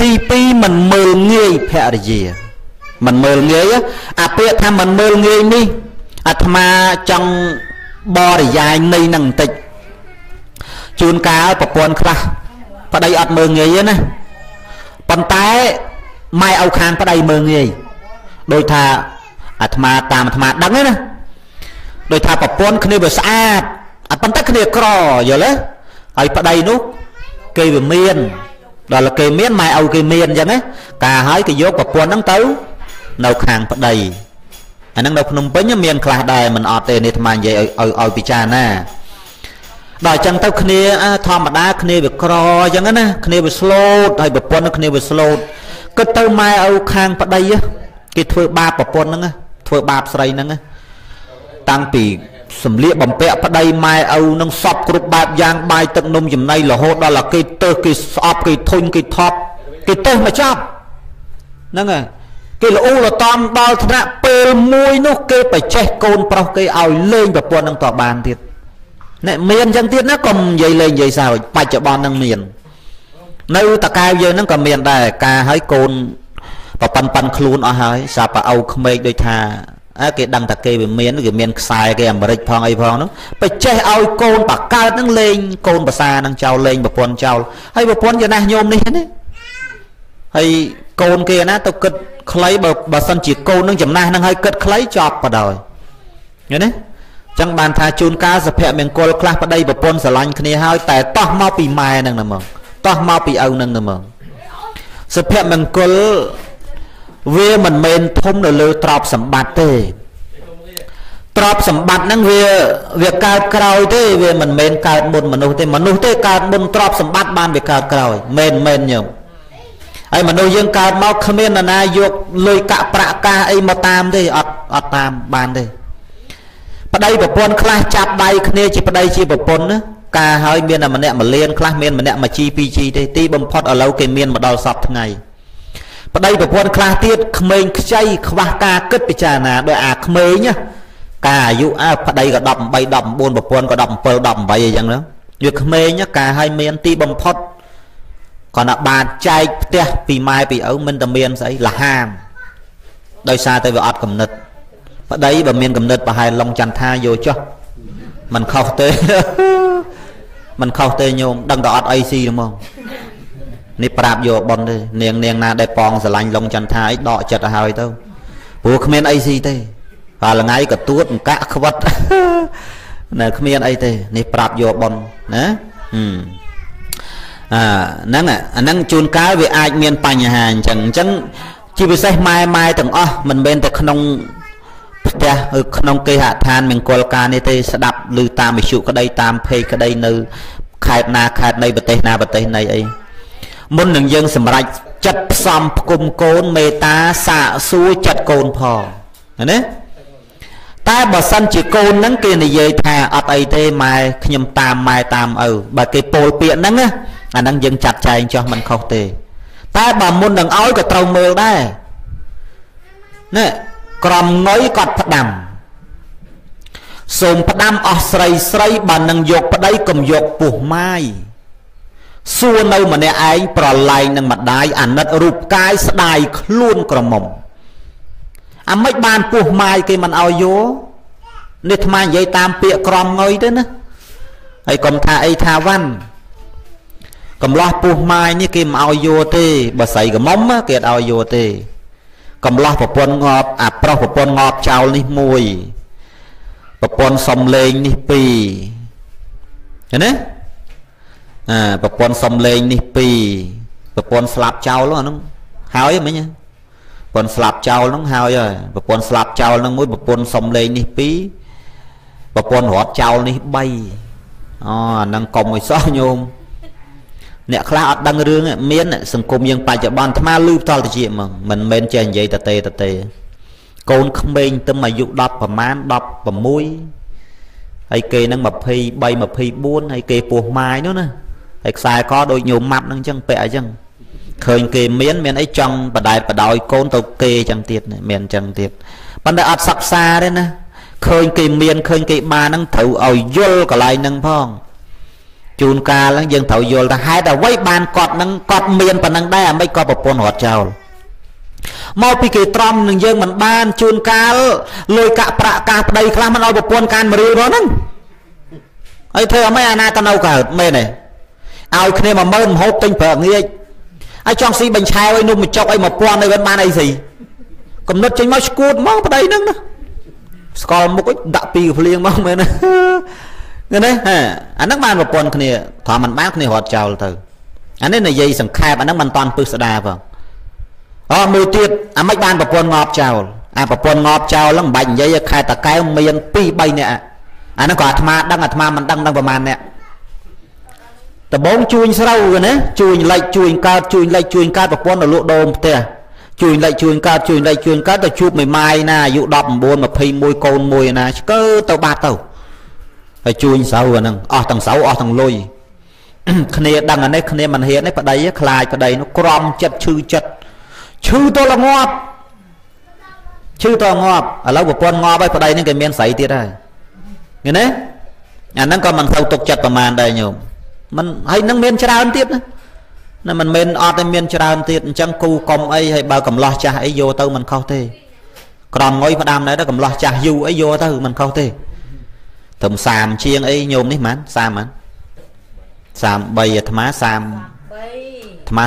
ទី2មិនមើលងាយភរិយាមិនមើលងាយអាពាក្យថាមិនមើលងាយនេះអាត្មាចង់បរិយាយនៃនឹងបន្តិច ជួនកាលប្រពន្ធខ្លះប្តីអត់មើលងាយទេណាប៉ុន្តែម៉ែឪខាងប្តីមើលងាយដោយថាអាត្មាតាមអាត្មាដឹងណាដោយថាប្រពន្ធគ្នាវាស្អាតអត់ប៉ុន្តែគ្នាក្រយល់ទេហើយប្តីនោះគេវាមានដល់គេមានម៉ែឪគេមានអញ្ចឹងណាការហើយគេយកប្រពន្ធហ្នឹងទៅនៅខាងប្តីអាហ្នឹងនៅភ្នំពេញមានខ្លះដែរមិនអត់ទេនេះអាត្មានិយាយឲ្យឲ្យពិចារណា ដល់អញ្ចឹងទៅគ្នាធម្មតាគ្នាវាក្រអញ្ចឹងណាគ្នាវាស្លូតហើយប្រពន្ធគ្នាវាស្លូតគិតទៅម៉ែឪខាងប្តីគេធ្វើបាបប្រពន្ធហ្នឹងធ្វើបាបស្រីហ្នឹងតាំងពីសម្លៀកបំពាក់ប្តីម៉ែឪនឹងសពគ្រប់បែបយ៉ាងបាយទឹកនំចំណីរហូតដល់គេទៅគេស្អប់គេធុញគេថប់គេទៅមកចាប់ហ្នឹងហើយគេល្អូលតំដល់ថ្នាក់ពេលមួយនោះគេបច្ចេះកូនប្រុសគេឲ្យលេងប្រពន្ធនឹងតបានទៀត អ្នកមានអញ្ចឹងទៀតណាកុំនិយាយលេងនិយាយសើចបច្ចុប្បន្ននឹងមាន នៅតកែវយើងហ្នឹងក៏មានដែរការឲ្យកូនប្រប៉ិនប៉ិនខ្លួនអស់ហើយសាប់ប្រអៅក្មេកដូចថាគេដឹងតែគេវាមានគេមានខ្សែគេអាមេរិកផងអីផងហ្នឹងបច្ចេះឲ្យកូនបកើតហ្នឹងលេងកូនភាសាហ្នឹងចោលលេងប្រពន្ធចោលហើយប្រពន្ធយ៉ាងណាញោមនេះណាហើយកូនគេណាទៅគិតខ្លីបើបើសិនជាកូននឹងចំណាស់នឹងឲ្យគិតខ្លីចប់បដ ாய் ឃើញទេ ចឹងបានថាជួនកាលសុភមង្គលខ្លះប្តីប្រពន្ធស្រឡាញ់គ្នាហើយតែតោះមកពីម៉ែនឹងណាមកតោះមកពីឪនឹងណាមកសុភមង្គលវាមិនមែនធំនៅលើទ្រព្យសម្បត្តិទេទ្រព្យសម្បត្តិហ្នឹងវាវាកើតក្រោយទេវាមិនមែនកើតមុនមនុស្សទេមនុស្សទេកើតមុនទ្រព្យសម្បត្តិបានវាកើតក្រោយមែនមែនញោមហើយមនុស្សយើងកើតមកគ្មាននរណាយកលុយកាក់ប្រាក់កាសអីមកតាមទេអត់អត់តាមបានទេ ប្តីប្រពន្ធខ្លះចាប់ដៃគ្នាជាប្តីជាប្រពន្ធណាការហើយមានតែម្នាក់មួយលានខ្លះមានម្នាក់មួយជី 2G ទេទីបំផុតឥឡូវគេមានមកដល់សពថ្ងៃប្តីប្រពន្ធខ្លះទៀតក្មេងខ្ចីខ្វះការគិតពិចារណាដោយអាក្មេងណាការអាយុអើប្តីក៏18 19ប្រពន្ធក៏17 18អីចឹងទៅវាក្មេងការឲ្យមានទីបំផុតគាត់ថាបានចែកផ្ទះពីម៉ែពីឪមិនតែមានស្អីលហាមដោយសារតែវាអត់កំណត់ ប្តីបើមានកំណត់ប្រហែលឡុងចន្ទថាយោចុះມັນខុសទេມັນខុសទេញោមដឹងតែអត់អីស៊ីហ្មងនេះប្រាប់យកប៉ុនទេនាងនាងណាដែលប៉ងស្រឡាញ់ឡុងចន្ទថាអីដកចិត្តឲ្យទៅព្រោះគ្មានអីស៊ីទេកាលថ្ងៃក៏ទួតអង្កាក់ខ្វិតនៅគ្មានអីទេនេះប្រាប់យកប៉ុនណាអឺអាហ្នឹងអាហ្នឹងជួនកាលវាអាចមានបញ្ហាអញ្ចឹងអញ្ចឹងជាពិសេសម៉ែម៉ែទាំងអស់មិនមែនតែក្នុង ផ្ទះក្នុងគេហដ្ឋានមង្គលការនេះទេស្ដាប់ឬតាមវិទ្យុក្តីតាមភេកក្តីនៅខេត្តណាខេត្តនៃប្រទេសណាប្រទេសនៃអីមុននឹងយើងសម្រេចចិត្តផ្សំផ្គុំកូនមេត្តាសាកសួរចិត្តកូនផងណាតែបើសិនជាកូនហ្នឹងគេនិយាយថាអត់អីទេម៉ែខ្ញុំតាមម៉ែតាមឪបើគេពោលពាក្យហ្នឹងអាហ្នឹងយើងចាត់ចែងចោះមិនខុសទេ តែបើមុននឹងឲ្យក៏ត្រូវមើលដែរណា ក្រំងុយគាត់ផ្ដាំសូមផ្ដាំអស់ស្រីស្រីបើនឹងយកប្តីកុំយកពោះម៉ាយសួរនៅម្នាក់ឯងប្រឡែងនឹងម្ដាយអាណិតរូបកាយស្ដាយខ្លួនក្រមុំអាមិនបានពោះម៉ាយគេមិនឲ្យយកនេះថ្មនិយាយតាមពាក្យក្រំងុយទៅណាហើយកុំថាអីថាវ៉ាន់កំឡោះពោះម៉ាយនេះគេមិនឲ្យយកទេបើស្រីកមុំគេអត់ឲ្យយកទេ កំឡោះប្រពន្ធងាប់អាប្រុសប្រពន្ធងាប់ចោលនេះមួយប្រពន្ធសំលេងនេះពីរឃើញទេអាប្រពន្ធសំលេងនេះពីរប្រពន្ធស្លាប់ចោលហ្នឹងហើយមិញប្រពន្ធស្លាប់ចោលហ្នឹងហើយហើយប្រពន្ធស្លាប់ចោលហ្នឹងមួយប្រពន្ធសំលេងនេះពីរប្រពន្ធរត់ចោលនេះ3អូអាហ្នឹងកុំឲ្យសោះញោម អ្នកខ្លះអត់ដឹងរឿងមានសង្គមយើងបច្ចុប្បន្នអាត្មាលឺផ្ទាល់ទៅជាហ្មងមិនមែនចេះនិយាយតទេតទេកូនក្មេងទឹមអាយុ10ប្រមាណ16ហើយគេនឹង23 24ហើយគេពោះម៉ាយនោះណាហើយខ្សែកដូចញោមម៉ាត់ហ្នឹងចឹងពាក់អញ្ចឹងឃើញគេមានមានអីចង់បដែតបដោយកូនទៅគេចឹងទៀតមានចឹងទៀតប៉ុន្តែអត់សិក្សាទេណាឃើញគេមានឃើញគេបានហ្នឹងត្រូវឲ្យយល់កន្លែងហ្នឹងផង ជួនកាលហ្នឹងយើងត្រូវយល់ថាហេតុអ្វីបានគាត់ហ្នឹងគាត់មានប៉ុណ្ណឹងដែរអាមិនក៏ប្រពន្ធរត់ចោលមកពីគេត្រំនឹងយើងមិនបានជួនកាលលុយកាក់ប្រាក់កាសប្តីខ្លះមិនឲ្យប្រពន្ធកានមរឿផងហ្នឹងហើយធ្វើអីអាណាទៅនៅកើតមែនទេឲ្យគ្នា10000មហូបទិញប្រើងាយហើយចង់ស៊ីបញ្ឆែវឲ្យនំបញ្ចុកឲ្យ1000ឲ្យវិញបានអីស៊ីកំណត់ចេញមកឈួតមកប្តីហ្នឹងណាស្កល់មុខដាក់ពីភ្លៀងមកមែនទេ ឃើញទេអាហ្នឹងបានប្រពន្ធគ្នាធម្មមិនបានគ្នារត់ចោលទៅអានេះនិយាយសង្ខេបអាហ្នឹងមិនតាន់ពឹសស្ដាផងអូមួយទៀតអាមិនបានប្រពន្ធងប់ចោលអាប្រពន្ធងប់ចោលហ្នឹងមិនបាច់និយាយខែតកែវមាន2 3នាក់អាហ្នឹងក៏អាត្មាដឹងអាត្មាមិនដឹងដឹងប្រហែលអ្នកដបងជួញស្រូវណាជួញលិចជួញកើតជួញលិចជួញកើតប្រពន្ធទៅលក់ដូរផ្ទះជួញលិចជួញកើតជួញលិចជួញកើតទៅជួបមួយម៉ាយណាអាយុ19 21កូនមួយណាឆ្កើទៅបាត់ទៅ ហើយជួញស្រូវអាហ្នឹងអស់ទាំងស្រូវអស់ទាំងលុយគ្នាដឹងអានេះគ្នាមិនហ៊ានទេប្តីខ្លាចប្តីនោះក្រំចិត្តឈឺចិត្តឈឺទៅល្ងាប់ឈឺទៅងាប់ឥឡូវប្រពន្ធងាប់ហើយប្តីនេះគេមានស្រីទៀតហើយឃើញទេអាហ្នឹងក៏មិនសូវទុកចិត្តប្រមាណដែរញោមមិនហើយនឹងមានច្រើនទៀតណាណាមិនមែនអត់តែមានច្រើនទៀតអញ្ចឹងគូកុំអីហើយបើកំឡោះចាស់អីយកទៅមិនខុសទេក្រំងុយផ្ដាំដែរទៅកំឡោះចាស់យូរអីយកទៅមិនខុសទេ ត្រឹម30ជាងអីញោមនេះហ្មង30ហ្មង33អាត្មា30 3អាត្មា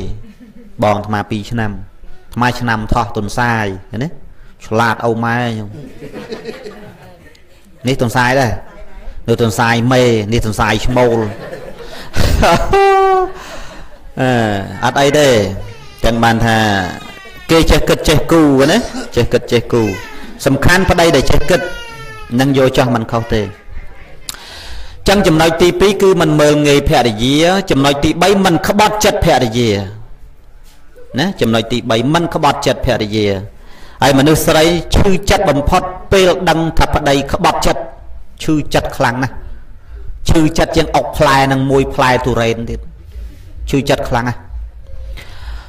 31បងអាត្មា2ឆ្នាំអាត្មាឆ្នាំថោះទុនសាយឃើញទេឆ្លាតអូម៉ែញោមនេះទុនសាយដែរនៅទុនសាយមេនេះទុនសាយឈ្មោលអឺអត់អីទេចឹងបានថាគេចេះគិតចេះគូណាចេះគិតចេះគូសំខាន់ប្តីដែលចេះគិត នឹងយកចោះមិនខុសទេចឹងចំណុចទី2គឺមិនមើលងាយភរិយា ចំណុចទី3មិនក្បត់ចិត្តភរិយាណាចំណុចទី3មិនក្បត់ចិត្តភរិយាហើយមនុស្សស្រីឈឺចិត្តបំផុតពេលដឹងថាប្តីក្បត់ចិត្តឈឺចិត្តខ្លាំងណាស់ឈឈឺចិត្តជាងអុកផ្លែនឹងមួយផ្លែទុរេនទៀតឈឺចិត្តខ្លាំងណាស់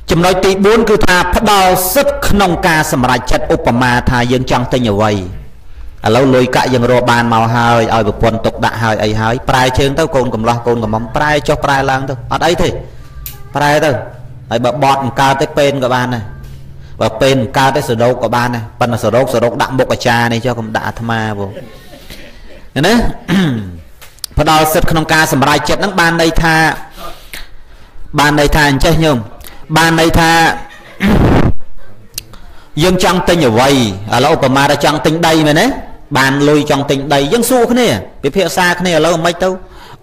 ចំណុចទី4គឺថាផ្ដល់សិទ្ធក្នុងការសម្រេចចិត្តឧបមាថាយើងចង់ទិញអ្វី ឥឡូវលុយកាក់យើងរកបានមកហើយឲ្យប្រពន្ធទុកដាក់ហើយអីហើយប្រែជើងទៅកូនកំឡោះកូនកំមុំប្រែចុះប្រែឡើងទៅអត់អីទេប្រែទៅហើយបើបត់អង្កើតទៅពេនក៏បានដែរបើពេនអង្កើតទៅសរោកក៏បានដែរប៉ុន្តែសរោកសរោកដាក់មុខអាចារ្យនេះចុះកុំដាក់អាត្មាបងណាផ្ដល់សិទ្ធក្នុងការសម្រេចចិត្តហ្នឹងបានន័យថាបានន័យថាអញ្ចេះញោមបានន័យថាយើងចង់ទិញអ្វីឥឡូវឧបមាថាចង់ទិញដីមែនទេ បានលុយចង់ទិញដីយើងសួរគ្នាពិភាក្សាគ្នាឥឡូវមិនទៅ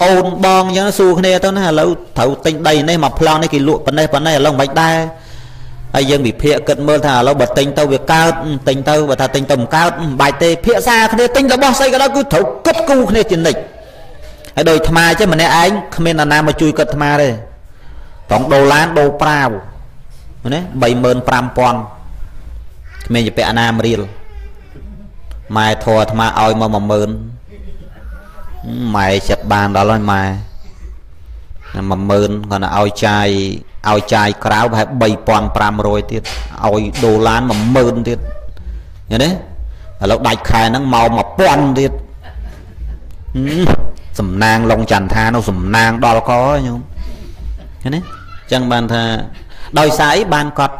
អូនបងអញ្ចឹងសួរគ្នាទៅណាឥឡូវត្រូវទិញដីនេះមកប្លង់នេះគេលក់ប៉ុណ្ណេះប៉ុណ្ណេះឥឡូវមិនដែរហើយយើងវិភាគគិតមើលថាឥឡូវបើទិញទៅវាកើតទិញទៅបើថាទិញទៅមិនកើតមិនបាច់ទេភាសាគ្នាទិញរបស់ស្អីក៏ដោយគឺត្រូវគិតគូរគ្នាជានិច្ចហើយដោយអាត្មាចឹងម្នាក់ឯងគ្មានអ្នកណាមកជួយគិតអាត្មាទេត្រង់ដូឡានដូប្រាវណា35000គ្មានជាពាក់ណាមរៀល ម៉ែធរអាត្មាឲ្យមក10000ម៉ែចិត្តបានដល់ហើយម៉ែ10000គាត់ឲ្យចាយឲ្យចាយក្រៅប្រហែល3500ទៀតឲ្យដុល្លារ10000ទៀតឃើញទេឥឡូវដាច់ខែហ្នឹងមក1000ទៀតសំណាងឡុងចន្ទថានោះសំណាងដល់កញោមឃើញទេអញ្ចឹងបានថាដោយសារអីបានគាត់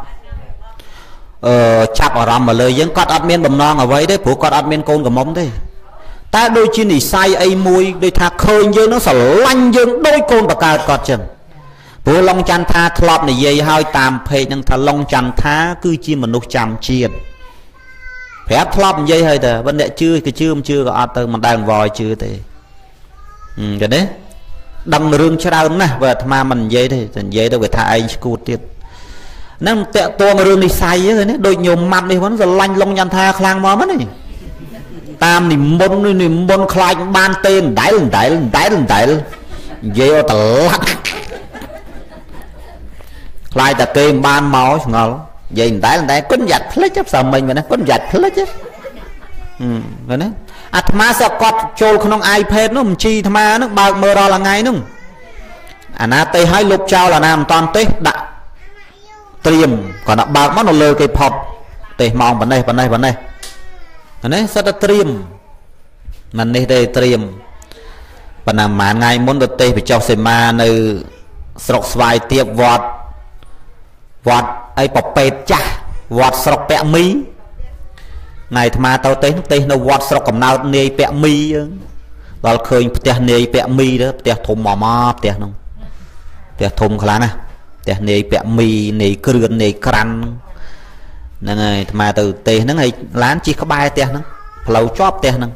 អឺចាប់អារម្មណ៍មកលើយើងគាត់អត់មានបំណងអ្វីទេព្រោះគាត់អត់មានកូនកំមុំទេតែដូចជានិស័យអីមួយដូចថាឃើញយើងនឹងស្រឡាញ់យើងដូចកូនបកើតគាត់ចឹងព្រោះឡុងចន្ទថាធ្លាប់និយាយឲ្យតាមเพจនឹងថាឡុងចន្ទថាគឺជាមនុស្សចាំជាតិប្រាប់ធ្លាប់និយាយឲ្យតែបើអ្នកជឿក៏ជឿមិនជឿក៏អត់ទៅមិនដែលវល់ជឿទេអឺគេទេដឹងរឿងច្រើនណាស់បើអាត្មាមិននិយាយទេតែនិយាយទៅវាថាឯងឈួតទៀត ហ្នឹងតាក់ទងរឿងនិស័យហ្នឹងដូចញោមម៉ាត់នេះហ្នឹងស្រឡាញ់លងយន្តាខ្លាំងមកហ្នឹងតាមនិមន្តនិមន្តខ្លាចបានទេដដែលដដែលដដែលដដែលនិយាយអត់តឡាក់ខ្លាចតែគេមិនបានមកឆ្ងល់និយាយដដែលដដែលគុណយ៉ាត់ផ្លិចផ្សំមិញមែនណាគុណយ៉ាត់ផ្លិចហឹមណាអាត្មាសកត់ចូលក្នុង iPad នោះមិនជីអាត្មានោះបើកមើលរាល់ថ្ងៃនោះអាណាទេឲ្យលុបចោលអាណាមិនតាន់ទេដាក់ ត្រៀមគាត់ដាក់បើកមកនៅលើគេផុតទេម៉ោងប៉ុណ្ណេះប៉ុណ្ណេះប៉ុណ្ណេះអានេះសិតតែត្រៀមមិននេះទេត្រៀមប៉ុន្តែប្រហែលថ្ងៃមុនទៅទេសបចុះសេមានៅស្រុកស្វាយទៀបវត្តវត្តអីប្រពេតចាស់វត្តស្រុកពាក់មីថ្ងៃអាត្មាទៅទេសទេសនៅវត្តស្រុកកំណើតនាយពាក់មីយើងដល់ឃើញផ្ទះនាយពាក់មីទៅផ្ទះធំមកមកផ្ទះនោះផ្ទះធំខ្លាំងណាស់ផ្ទះនាយពាក់មីនាយគ្រឿននាយក្រាន់ហ្នឹងហើយអាត្មាទៅទេសហ្នឹងហើយឡានជិះក្បែរផ្ទះហ្នឹងផ្លូវជាប់ផ្ទះហ្នឹង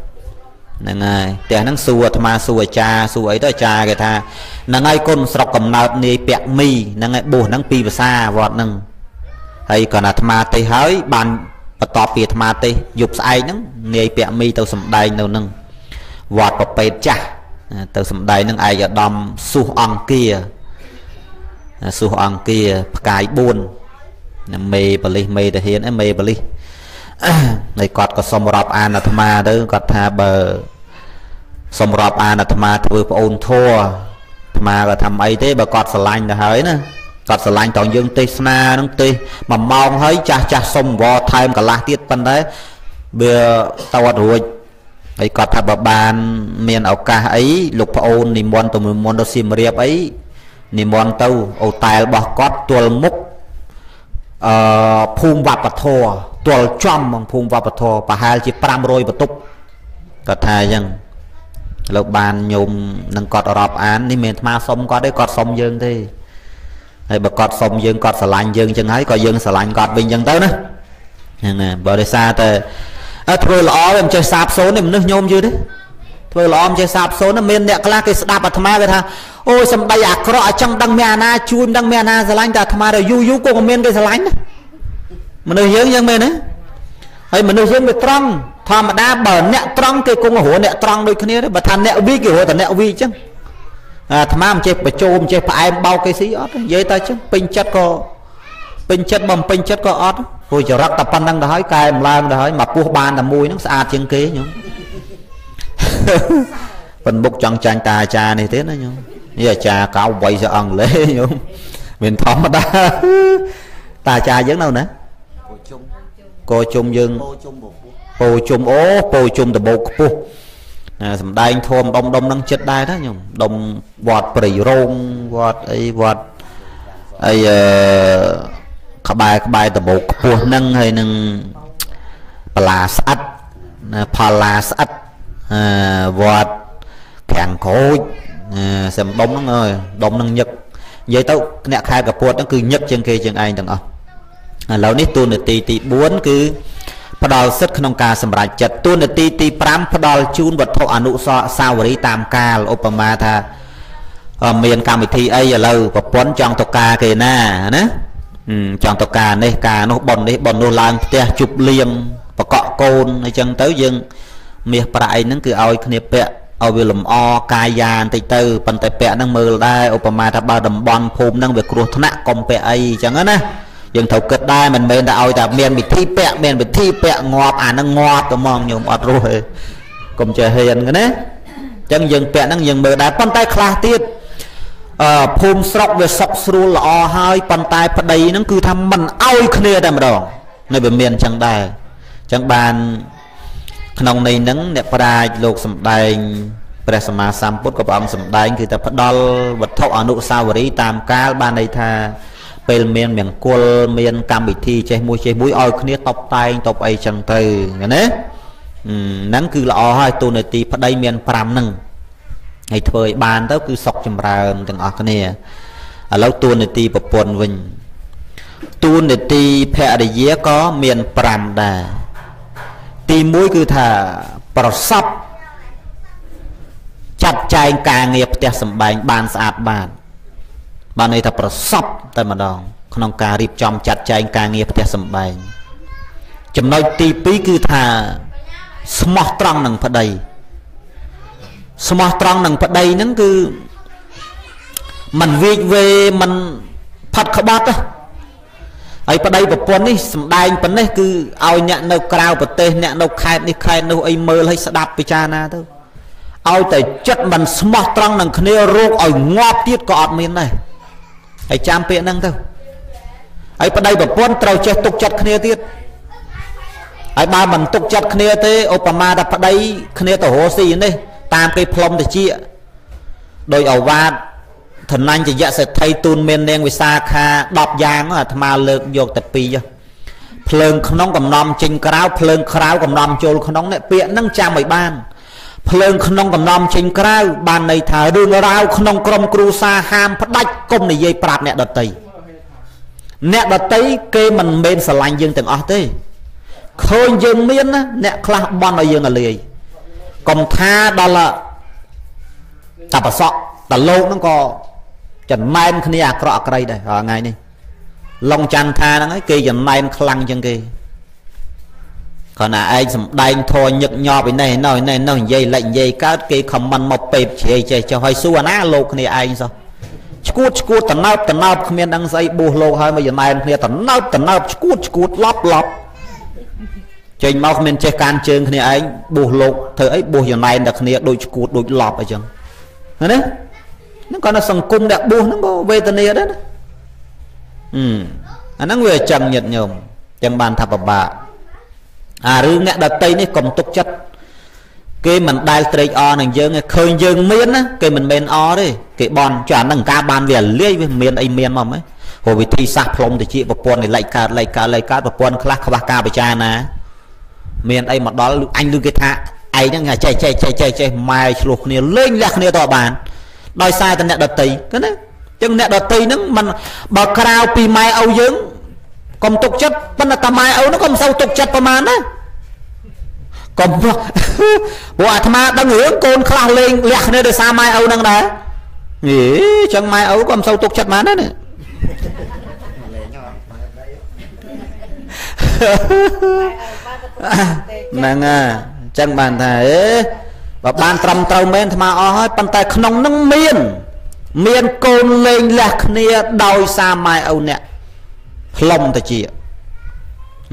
ហ្នឹងហើយផ្ទះហ្នឹងសួរអាត្មាសួរអាចារ្យសួរអីទៅអាចារ្យគេថាហ្នឹងហើយគុណស្រុកកំណើតនាយពាក់មីហ្នឹងហើយបួសហ្នឹងពីភាសាវត្តហ្នឹងហើយគាត់អាត្មាទេសហើយបានបន្ទាប់ពីអាត្មាទេសយប់ស្អែកហ្នឹងនាយពាក់មីទៅសំដែងនៅហ្នឹងវត្តប្រពេតចាស់ទៅសំដែងហ្នឹងឯកឧត្តមសុះអង្គា សុះអង្គាផ្កាយ4មេបលិសមេតាហ៊ានអីមេបលិសហើយគាត់ក៏សុំរាប់អានអាត្មាទៅគាត់ថាបើសុំរាប់អានអាត្មាធ្វើប្អូនធัวអាត្មាក៏ថាអីទេបើគាត់ស្រឡាញ់ទៅហើយណាគាត់ស្រឡាញ់តោះយើងទេសនានឹងទេសមួយម៉ោងហើយចាស់ចាស់សុំវថែមកន្លះទៀតប៉ុន្តែវាតអត់រួចហើយគាត់ថាបើបាន មានឱកាសអីលោកប្អូននិមន្តទៅនិមន្តទៅសៀមរាបអី និមន្តទៅអូតែលរបស់គាត់ទល់មុខអឺភូមិវប្បធម៌ទល់ចំក្នុងភូមិវប្បធម៌ប្រហែលជា500បន្ទប់គាត់ថាអញ្ចឹងលើបានញោមនឹងគាត់រាប់អាននេះមិនអាត្មាសុំគាត់ទេគាត់សុំយើងទេហើយបើគាត់សុំយើងគាត់ស្រឡាញ់យើងចឹងហើយក៏យើងស្រឡាញ់គាត់វិញចឹងទៅណាហ្នឹងណាបើដោយសារតែធ្វើល្អវាមិនចេះសាបសូន្យទេមនុស្សញោមយឺទេ ធ្វើល្អមិនចេះសាបសូន្យមានអ្នកខ្លះគេស្ដាប់អាត្មាគេថាអូយសំដីអាក្រក់អញ្ចឹងដឹងមានអាណាជួយដឹងមានអាណាស្រឡាញ់តែអាត្មាទៅយូរយូរក៏មានគេស្រឡាញ់ណាមនុស្សយើងយ៉ាងមែនណាហើយមនុស្សយើងវាត្រង់ធម្មតាបើអ្នកត្រង់គេគង់រស់អ្នកត្រង់ដូចគ្នាទេបើថាអ្នកវីគេរស់តែអ្នកវីអញ្ចឹងអាត្មាមិនចេះបញ្ជោមចេះផ្អែមបោកគេស៊ីអត់និយាយតែអញ្ចឹងពេញចិត្តក៏ពេញចិត្តបំពេញចិត្តក៏អត់ព្រោះចរិតតែប៉ុណ្្នឹងទៅហើយកែម្ឡើងទៅហើយមកពោះបានតែមួយហ្នឹងស្អាតជាងគេញោម ប៉ុនមុខចង់ចាញ់តាអាចារ្យនេះទៀតណាញោមនេះអាចារ្យកៅវៃសអង់គ្លេសញោមមានធម្មតាតាអាចារ្យយើងនៅណាពោជុំកោជុំយើងពោជុំពពោះពោជុំអូពោជុំដបោកខ្ពស់សំដែងធមដុំដុំនឹងចិត្តដែរណាញោមដុំវត្តព្រៃរោងវត្តអីវត្តអីអឺក្បែរក្បែរដបោកខ្ពស់ហ្នឹងហើយនឹងបលាស្អិតផល្លាស្អិតអឺ វត្តខាងក្រូចសំដុំហ្នឹងអើយដុំហ្នឹងញឹកនិយាយទៅអ្នកខែកពួតហ្នឹងគឺញឹកជាងគេជាងឯងទាំងអស់ឥឡូវនេះទូនាទីទី4គឺផ្ដល់សិទ្ធិក្នុងការសម្រេចចិត្តទូនាទីទី5ផ្ដល់ជូនវត្ថុអនុស្សាវរីយ៍តាមកាលឧបមាថាមានកម្មវិធីអីឥឡូវប្រពន្ធចង់ទៅការគេណាណាចង់ទៅការនេះការនោះប៉ុននេះប៉ុននោះឡើងផ្ទះជប់លៀងបកក់កូនអញ្ចឹងទៅយើង មាសប្រាក់អីហ្នឹងគឺឲ្យគ្នាពាក់ឲ្យវាលំអកាយាបន្តិចទៅប៉ុន្តែពាក់ហ្នឹងមើលដែរឧបមាថាបើតំបន់ភូមិហ្នឹងវាគ្រោះថ្នាក់កុំពាក់អីអញ្ចឹងណាយើងត្រូវគិតដែរមិនមែនតែឲ្យតែមានវិធីពាក់មានវិធីពាក់ងាប់អាហ្នឹងងាប់ទៅហ្មងញោមអត់រស់ទេកុំចេះហ៊ានណាអញ្ចឹងយើងពាក់ហ្នឹងយើងមើលដែរប៉ុន្តែខ្លះទៀតអឺភូមិស្រុកវាសុកស្រួលល្អហើយប៉ុន្តែប្តីហ្នឹងគឺថាមិនអោយគ្នាតែម្ដងនៅវាមានអញ្ចឹងដែរអញ្ចឹងបាន ក្នុងន័យហ្នឹងអ្នកប្រាជ្ញលោកសំដែងព្រះសម្មាសម្ពុទ្ធក៏ព្រះអង្គសំដែងគឺតែផ្ដល់វត្ថុអនុស្សាវរីយ៍តាមកាលបានន័យថាពេលមានមង្គលមានកម្មវិធីចេះមួយចេះមួយឲ្យគ្នាតបតែងតបអីចឹងទៅណាហ្នឹងគឺល្អហើយទូនាទីប្តីមាន5ហ្នឹងហើយធ្វើឲ្យបានទៅគឺសុខចម្រើនទាំងអស់គ្នាឥឡូវទូនាទីប្រពន្ធវិញទូនាទីភរិយាក៏មាន5ដែរ ទី1គឺថាប្រសពចាត់ចែងការងារផ្ទះសម្បែងបានស្អាតបានបានន័យថាប្រសពតែម្ដងក្នុងការរៀបចំចាត់ចែងការងារផ្ទះសម្បែងចំណុចទី2គឺថាស្មោះត្រង់នឹងប្តីស្មោះត្រង់នឹងប្តីហ្នឹងគឺมันវាចវេมันផាត់ក្បត់ ហើយប្តីប្រពន្ធនេះសំដែងប៉ុណ្ណេះគឺឲ្យអ្នកនៅក្រៅប្រទេសអ្នកនៅខេត្តនេះខេត្តនោះអីមើលឲ្យស្ដាប់ពិចារណាទៅឲ្យតែចិត្តมันស្មោះត្រង់នឹងគ្នារោគឲ្យងាប់ទៀតក៏អត់មានដែរហើយចាំពាក្យហ្នឹងទៅហើយប្តីប្រពន្ធត្រូវចេះទុកចិត្តគ្នាទៀតហើយបើមិនទុកចិត្តគ្នាទេឧបមាថាប្តីគ្នាទៅរស់ស៊ីនេះតាមគេផ្លុំតិចដោយអវាទ ធនញ្ញយៈសេដ្ឋីទូនមាននាងវិសាខា10យ៉ាងអាត្មាលើកយកតែ2ភ្លើងក្នុងកំណំចេញក្រៅភ្លើងក្រៅកំណំចូលក្នុងនេះពាក្យហ្នឹងចាំឲ្យបានភ្លើងក្នុងកំណំចេញក្រៅបានន័យថារឿងរ៉ាវក្នុងក្រុមគ្រួសារហាមផ្ដាច់កុំនិយាយប្រាប់អ្នកដតីអ្នកដតីគេមិនមែនស្រឡាញ់យើងទាំងអស់ទេឃើញយើងមានណាអ្នកខ្លះបន់ឲ្យយើងអលាយកុំថាដល់តាប្រសក់តាលោកហ្នឹងក៏ ចំណែនគ្នាអាក្រក់អាក្រៃដែរថ្ងៃនេះឡុងច័ន្ទថាហ្នឹងឯងគេចំណែនខ្លាំងជាងគេគ្រាន់តែឯងសំដែងធរញឹកញាប់ឯនេះនោះនេះនោះនិយាយលិចនិយាយកើតគេខមមិនមកពេបជ្រាយចេះចុះឲ្យសួរណាលោកគ្នាឯងសោះឈួតឈួតតណើបតណើបគ្មានដឹងស្អីបួសលោកហើយមកចំណែនគ្នាតណើបតណើបឈួតឈួតឡប់ឡប់ចេញមកគ្មានចេះការជើងគ្នាឯងបួសលោកធ្វើអីបួសចំណែនតែគ្នាដូចឈួតដូចឡប់អញ្ចឹងណា ហ្នឹងគាត់នៅសង្គមអ្នកបួសហ្នឹងក៏វេទនាដែរណាអឺអាហ្នឹងវាអញ្ចឹងញាតញោមអញ្ចឹងបានថាពិបាកអារឿងអ្នកដតីនេះកុំទុកចិត្តគេមិនដែលត្រេកអរនឹងយើងឃើញយើងមានណាគេមិនមែនអរទេគេបន់ចាហ្នឹងការបានវាលាយវាមានអីមានមកហ្មងព្រោះវិធីសាស្ត្រផ្លុំទៅជាប្រព័ន្ធនៃលេខកើតលេខកើតលេខកើតប្រព័ន្ធខ្លះខ្វះការពិចារណាមានអីមកដល់អញឮគេថាឯងហ្នឹងចេះចេះចេះចេះចេះម៉ែឆ្លោះគ្នាលេងលះគ្នាទៅបាន ដោយសារតែអ្នកដតីគឺណាចឹងអ្នកដតីហ្នឹងมันបើក្រៅពីម៉ែឪយើងកុំទុកចិត្តប៉ុន្តែតាម៉ែឪហ្នឹងក៏មិនសូវទុកចិត្តប្រហែលណាកុំព្រោះអាត្មាដឹងរឿងកូនខ្លះលេងលះគ្នាដោយសារម៉ែឪហ្នឹងដែរហេចឹងម៉ែឪក៏មិនសូវទុកចិត្តបានដែរនេះហ្នឹងហើយអញ្ចឹងបានថាអេ បើបានត្រឹមត្រូវមែនអាត្មាអស់ហើយប៉ុន្តែក្នុងនឹងមាន មានកូនលេងលះគ្នាដោយសារម៉ែឪអ្នកផ្លុំទៅជា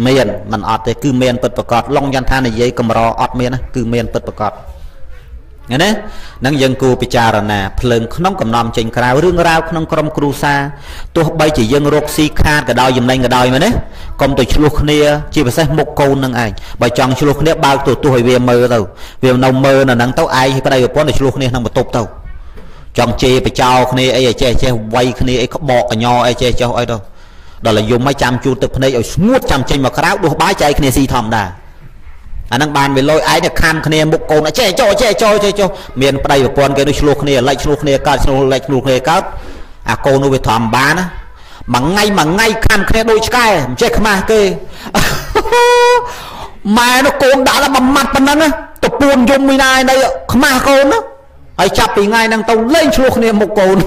មានមិនអត់ទេគឺមានពិតប្រកបឡុងយន្តថានិយាយកម្រអត់មានគឺមានពិតប្រកប ណានឹងយើងគួរពិចារណាភ្លើងក្នុងកំណំចេញក្រៅរឿងរ៉ាវក្នុងក្រុមគ្រួសារទោះបីជាយើងរកស៊ីខាតក៏ដោយចំណេញក៏ដោយមែនទេកុំទៅឆ្លោះគ្នាជាពិសេសមុខកូននឹងឯងបើចង់ឆ្លោះគ្នាបើកទូទស្សន៍ឲ្យវាមើលទៅវានៅមើលនៅហ្នឹងទៅឯងឲ្យប្តីប្រពន្ធទៅឆ្លោះគ្នាក្នុងបន្ទប់ទៅចង់ជេរបចោគ្នាអីឲ្យចេះចេះវាយគ្នាអីក្បកកញ្ញអីចេះចេះអីទៅដល់តែយំឲ្យចាំជូតទឹកភ្នែកឲ្យស្ងួតចាំចេញមកក្រៅដួសបាយចែកគ្នាស៊ីធម្មតា អាហ្នឹងបានវាលយឯងខំគ្នាមុខកូនចេះចោចេះចោចេះចោមានប្តីប្រពន្ធគេនោះឆ្លោះគ្នាលិចឆ្លោះគ្នាកើតឆ្លោះលិចឆ្លោះគ្នាកើតអាកូននោះវាធម្មបានណាមួយថ្ងៃមួយថ្ងៃខំគ្នាដូចឆ្កែមិនចេះខ្មាស់គេម៉ែនោះកូនដាក់ដល់មួយម៉ាត់ប៉ុណ្ណឹងទៅពួនយំមួយណាឯនៅខ្មាស់កូនណាហើយចាប់ពីថ្ងៃហ្នឹងទៅលេងឆ្លោះគ្នាមុខកូន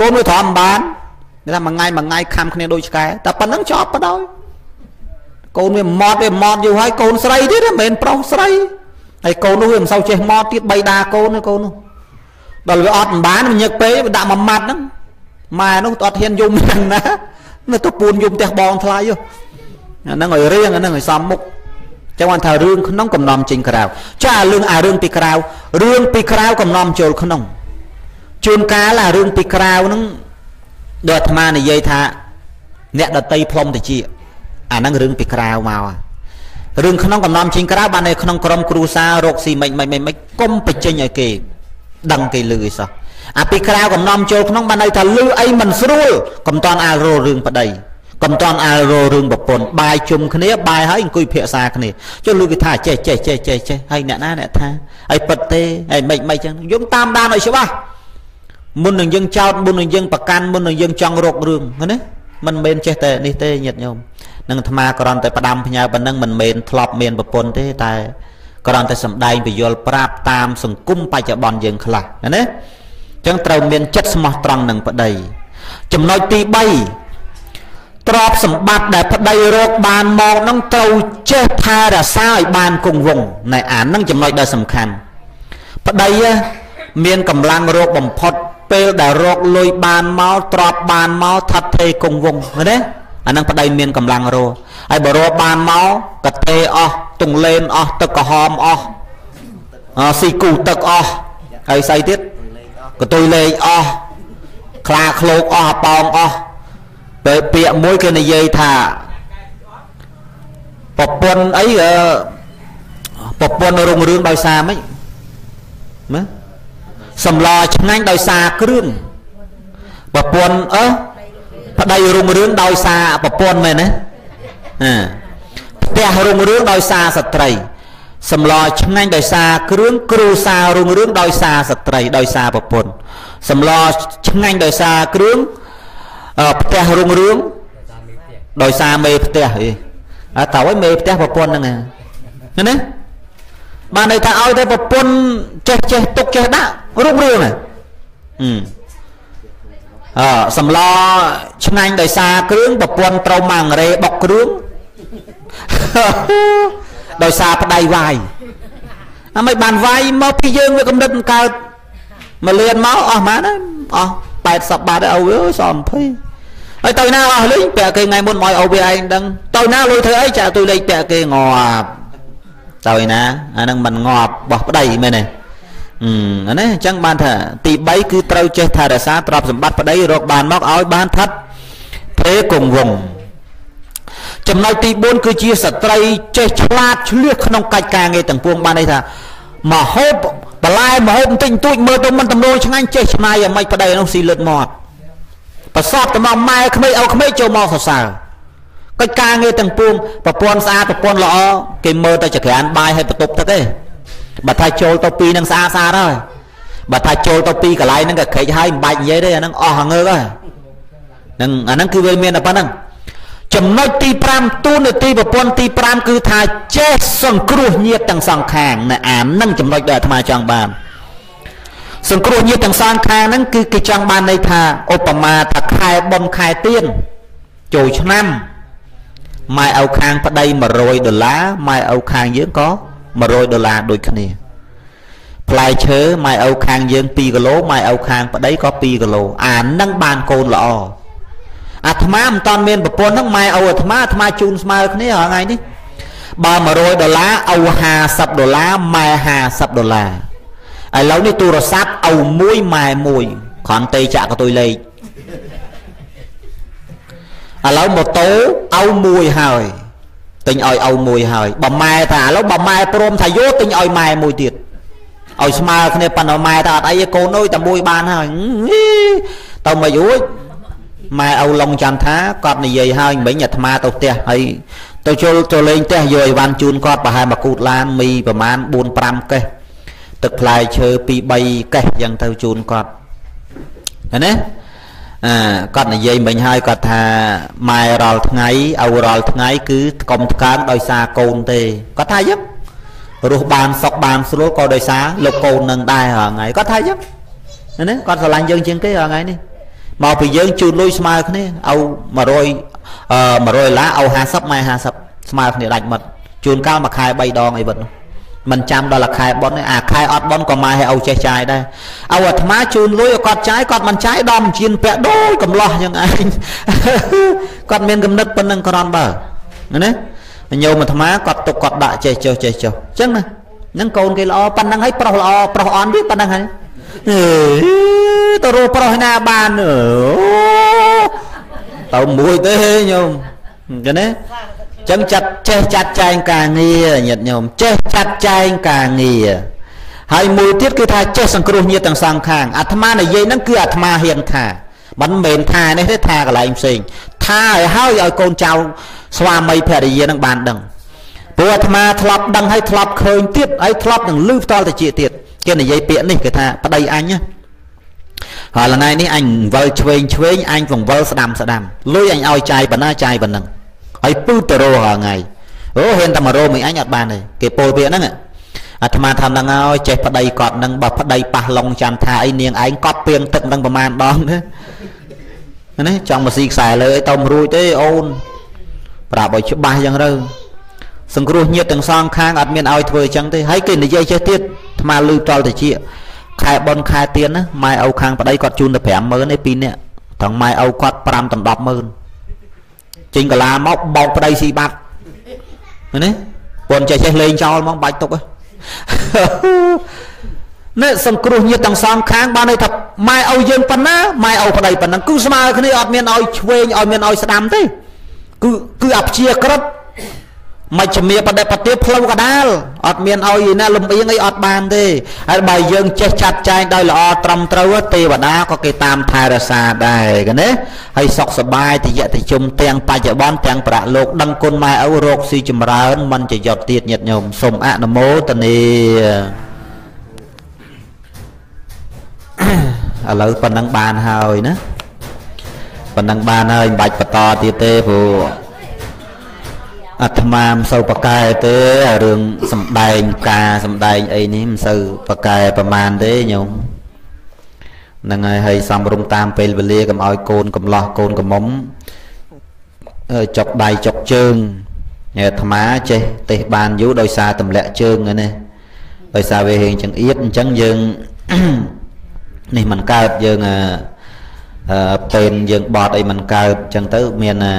កូនវាធម្មបានថាមួយថ្ងៃមួយថ្ងៃខំគ្នាដូចឆ្កែតែប៉ុណ្ណឹងចប់បដ ாய் កូនវាម៉ត់វាម៉ត់យូរហើយកូនស្រីទៀតមិនមែនប្រុសស្រីហើយកូននោះវាមិនសូវចេះម៉ត់ទៀតបីដាកូនទេកូននោះដល់វាអត់មិនបានវាញឹកពេកដាក់មួយម៉ាត់ហ្នឹងម៉ែនោះអត់ហ៊ានយំហ្នឹងណានៅទៅពួនយំផ្ទះបងថ្លៃអាហ្នឹងឲ្យរៀងអាហ្នឹងឲ្យសមមុខចឹងបានថារឿងក្នុងកំណំចេញក្រៅចារឿងអារឿងពីក្រៅរឿងពីក្រៅកំណំចូលក្នុងជួនកាលអារឿងពីក្រៅហ្នឹងដូចអាត្មានិយាយថា អ្នកដតីផ្លុំតិច អាហ្នឹងរឿងពីក្រៅមករឿងក្នុងកំណំចេញក្រៅបាននៅក្នុងក្រុមគ្រួសាររកស៊ីមិនមិនមិនកុំបញ្ចេញឲ្យគេ ដឹងគេលឺអីសោះអាពីក្រៅកំណំចូលក្នុងបានន័យថាលឺអីមិនស្រួលកុំតន់អាលររឿងប្តីកុំតន់អាលររឿងប្រពន្ធបាយជុំគ្នាបាយហើយអង្គុយភាសាគ្នាចុះលឺគេថាចេះចេះចេះចេះចេះហើយអ្នកណាអ្នកថាហើយពិតទេហើយមិនមិនចឹងយំតាមដានឲ្យច្បាស់មុននឹងយើងចោតមុននឹងយើងប្រកាន់មុននឹងយើងចង់រករឿងណាមិនមែនចេះតែនេះទេញាតិញោម នឹងអាត្មាគ្រាន់តែផ្ដាំផ្ញើប៉ុណ្ណឹងមិនមែនធ្លាប់មានប្រពន្ធទេតែគ្រាន់តែសំដែងពយល់ប្រាប់តាមសង្គមបច្ចុប្បន្នយើងខ្លះណាអញ្ចឹងត្រូវមានចិត្តស្មោះត្រង់នឹងប្តីចំណុចទី3ទ្រព្យសម្បត្តិដែលប្តីរកបានមកនឹងត្រូវចេះថែរក្សាឲ្យបានគង់វង្សណែអានឹងចំណុចដ៏សំខាន់ប្តីមានកម្លាំងរកបំផុតពេលដែលរកលុយបានមកទ្រព្យបានមកថិតថេរគង់វង្សណា អានឹងប្តីមានកម្លាំងរកហើយបើរកបានមកកតេអស់ទងលេនអស់ទឹកក្រហមអស់អស៊ីគូទឹកអស់ហើយស្អីទៀតកតុយលេខអស់ខ្លាឃ្លោកអស់ប៉ោងអស់ពេលពាក្យមួយគេនិយាយថាប្រពន្ធអីប្រពន្ធរុងរឿងដោយសារម៉េចណាសម្លឆ្ងាញ់ដោយសារគ្រឿងប្រពន្ធអឺ ប្តីរុងរឿងដោយសារប្រពន្ធមែនទេផ្ទះរុងរឿងដោយសារស្ត្រីសម្លឆ្ងាញ់ដោយសារគ្រឿងគ្រូសាររុងរឿងដោយសារស្ត្រីដោយសារប្រពន្ធសម្លឆ្ងាញ់ដោយសារគ្រឿងផ្ទះរុងរឿងដោយសារមេផ្ទះអីអើតើឲ្យមេផ្ទះប្រពន្ធហ្នឹងណាបានន័យថាឲ្យតែប្រពន្ធចេះចេះទុកចេះដាក់រុងរឿងហ៎អឺ សម្លឆ្ងាញ់ដោយសារគ្រឿងប្រពន្ធត្រូវម៉ាងរ៉េបុកគ្រឿងដោយសារប្តីវាយអមិនបានវាយមកពីយើងវាកំណត់កើតមកលៀនមកអស់ម៉ានអស់80បាតអើអើស20ហើយទៅណាអស់លុយពាក់គេថ្ងៃមុនមកឲ្យវាឯងដឹងទៅណាលុយធ្វើអីចាក់ទុយលេខពាក់គេងាប់ទៅណាអានឹងមិនងាប់បោះប្តីមែនទេ អឺណាអញ្ចឹងបានថាទី3គឺត្រូវចេះថែរក្សាទ្រព្យសម្បត្តិប្តីរកបានមកឲ្យបានថិតព្រេគង់វង្សចំណុចទី4គឺជាស្ត្រីចេះឆ្លាតឆ្លៀសក្នុងកិច្ចការងារទាំងពួងបានន័យថាមហូបបន្លែមហូបបន្តិចបន្តួចមើលទៅមិនទំនួលឆ្ងាញ់ចេះឆ្នៃយ៉ាងម៉េចប្តីនោះស៊ីលឹតមាត់ប្រសពទៅមកម៉ែក្មេងឲ្យក្មេងចូលមកសរសើរកិច្ចការងារទាំងពួងប្រព័ន្ធស្អាតប្រព័ន្ធល្អគេមើលតែចក្រានបាយឲ្យបន្ទប់ទឹកទេ បើថាចូលទៅពីនឹងស្អាតស្អាតហើយបើថាចូលទៅពីកន្លែងហ្នឹងក៏ខេកហើយមិនបាច់និយាយទេអាហ្នឹងអស់ងើកហើយហ្នឹងអាហ្នឹងគឺវាមានតែប៉ុណ្្នឹងចំណុចទី5ទូនាទីប្រព័ន្ធទី5គឺថាចេះសង្គ្រោះញាតទាំងសងខាងនៅអាននឹងចំណុចដែលអាត្មាចង់បានសង្គ្រោះញាតទាំងសងខាងហ្នឹងគឺគេចង់បានន័យថាឧបមាថាខែបុណ្យខែទៀនចូលឆ្នាំម៉ែឪខាងប្តី100ដុល្លារម៉ែឪខាងយើងក៏ 100ដុល្លារដូចគ្នាផ្លែឈើម៉ែឪខាងយើង2គីឡូម៉ែឪខាងប្តីក៏2គីឡូអានឹងបានកូនល្អអាត្មាមិនតាន់មានប្រពន្ធហ្នឹងម៉ែឪអាត្មាអាត្មាជូនស្មើគ្នារាល់ថ្ងៃនេះបើ100ដុល្លារឪ50ដុល្លារម៉ែ50ដុល្លារឥឡូវនេះទូរស័ព្ទឪមួយម៉ែមួយគ្រាន់តែចាក់កតុយលេខឥឡូវម៉ូតូឪមួយហើយ ទិញឲ្យឪមួយហើយបើម៉ែថាឥឡូវបើម៉ែព្រមថាយកទិញឲ្យម៉ែមួយទៀតឲ្យស្មើគ្នាប៉ុន្តែម៉ែថាអត់អីទេកូនអើយតែមួយបានហើយទៅមករួចម៉ែឪឡុងចាំថាគាត់និយាយហើយមិញអាត្មាទៅផ្ទះហើយទៅជុលទៅលេងផ្ទះយកអីវ៉ាន់ជូនគាត់ប្រហែលមកគូតឡានមីប្រហែល4 5កេះទឹកផ្លែឈើ2 3កេះយ៉ាងទៅជូនគាត់ឃើញទេ អឺគាត់និយាយមិញហើយគាត់ថាម៉ែរាល់ថ្ងៃឪរាល់ថ្ងៃ គឺកុំថ្កើងដោយសារកូនទេគាត់ថាអញ្ចឹងរស់បានសុខបានស្រួលក៏ដោយសារលោកកូននឹងដែរហងៃគាត់ថាអញ្ចឹងណាគាត់ស្រឡាញ់យើងជាងគេហងៃនេះមកពីយើងជូនលុយស្មើគ្នាឪ100អឺ100ដុល្លារឪ50ម៉ែ50ស្មើគ្នាដាច់មិត្តជួនកាលមួយខែ3ដងអីវិតនោះ មិនចាំដល់ខែប៉ុនទេអាខែអត់ប៉ុនក៏ម៉ែឲ្យឪចេះចាយដែរឪអាត្មាជូនលុយឲ្យគាត់ចាយគាត់មិនចាយដល់មិនជៀនពាក់ដូចកំឡោះយ៉ាងឯងគាត់មានគំនិតប៉ុណ្ណឹងក្រំបើណាញោមអាត្មាគាត់ទុកគាត់ដាក់ចេះចុះចេះចុះអញ្ចឹងណាហ្នឹងកូនគេល្អប៉ុណ្ណឹងហើយប្រុសល្អប្រុសអន់ទៀតប៉ុណ្ណឹងហើយទៅរកប្រុសណាបានអូទៅមួយទេញោមអញ្ចឹងណា ចឹងចាត់ចេះចាត់ចែងការងារញាតិញោមចេះចាត់ចែងការងារហើយមួយទៀតគឺថាចេះសង្គ្រោះញាតិទាំងសងខាងអាត្មានិយាយហ្នឹងគឺអាត្មាហ៊ានថាមិនមែនថានេះទេថាកន្លែងផ្សេងថាឲ្យហើយឲ្យកូនចៅស្វាមីភរិយានឹងបានដឹងព្រោះអាត្មាធ្លាប់ដឹងហើយធ្លាប់ឃើញទៀតហើយធ្លាប់នឹងលឺផ្ទាល់ទៅជាទៀតគេនិយាយពាក្យនេះគេថាប្តីអញណាហើយថ្ងៃនេះអញវិលឆ្វេងឆ្វេងអញកង្វល់ស្ដាំស្ដាំលុយអញឲ្យចាយប៉ុណ្ណាចាយប៉ុណ្ណឹង ហើយពឺទៅរហថ្ងៃអូហ៊ានតែមករមិញអញអត់បានទេគេពោលពាក្យហ្នឹងអាត្មាថាហ្នឹងហើយចេះប្តីគាត់ហ្នឹងបើប្តីប៉ះឡុងចាំថាអីនាងឯងកត់ពីងទឹកហ្នឹងប្រមាណដងទេណាចង់មកស៊ីខ្សែលើអីទៅមិនរួចទេអូនប្រាប់ឲ្យច្បាស់យ៉ាងទៅសង្គ្រោះញាតទាំងសងខាងអត់មានឲ្យធ្វើអញ្ចឹងទេហើយគេនិយាយចេះទៀតអាត្មាលឺតល់តិចខែប៉ុនខែទៀនណាម៉ែឪខាងប្តីគាត់ជូនទៅ50000ទេពីរនាក់ត្រង់ម៉ែឪគាត់5ដល់100,000 ចេញកាឡាមកបោកប្តីស៊ីបាត់ឃើញទេពនចេះចេះលេងចោលហ្មងបាច់ទុកនេះសង្គ្រោះញាតទាំងសងខាងបានន័យថាម៉ែឲ្យយើងប៉ុណ្ណាម៉ែឲ្យប្តីប៉ុណ្ណឹងគឺស្មើគ្នាអត់មានឲ្យឆ្វេងឲ្យមានឲ្យស្ដាំទេគឺគឺអព្យាក្រឹត មជ្ឈមាបដិបទាផ្លូវកដាលអត់មានឲ្យណាលំអៀងអីអត់បានទេហើយបើយើងចេះចាត់ចែងដោយល្អត្រឹមត្រូវទេវតាក៏គេតាមថែរក្សាដែរកណាហើយសុខសบายតយតិជុំទាំងបច្ចុប្បន្នទាំងប្រាក់លោកដឹងគុណម៉ែឪរោគស៊ីចម្រើនមិនចយុតទៀតញាតញោមសូមអនុមោទនាឥឡូវប៉ុណ្ណឹងបានហើយណាប៉ុណ្ណឹងបានហើយមិនបាច់បន្តទៀតទេព្រោះ អាត្មាមិនសូវប្រកែទេអារឿងសំដែងការសំដែងអីនេះមិនសូវប្រកែប្រមាណទេញោមហ្នឹងហើយហើយសំរុំតាមពេលវេលាកុំឲ្យកូនកំឡោះកូនកំមុំចុកដៃចុកជើងអាត្មាចេះទេសបានយូរដោយសារទម្លាក់ជើងហ្នឹងណាដោយសារវាហេងចង្អៀតអញ្ចឹងយើងនេះមិនកើតយើងអឺពេនយើងបត់អីមិនកើតអញ្ចឹងទៅមានអា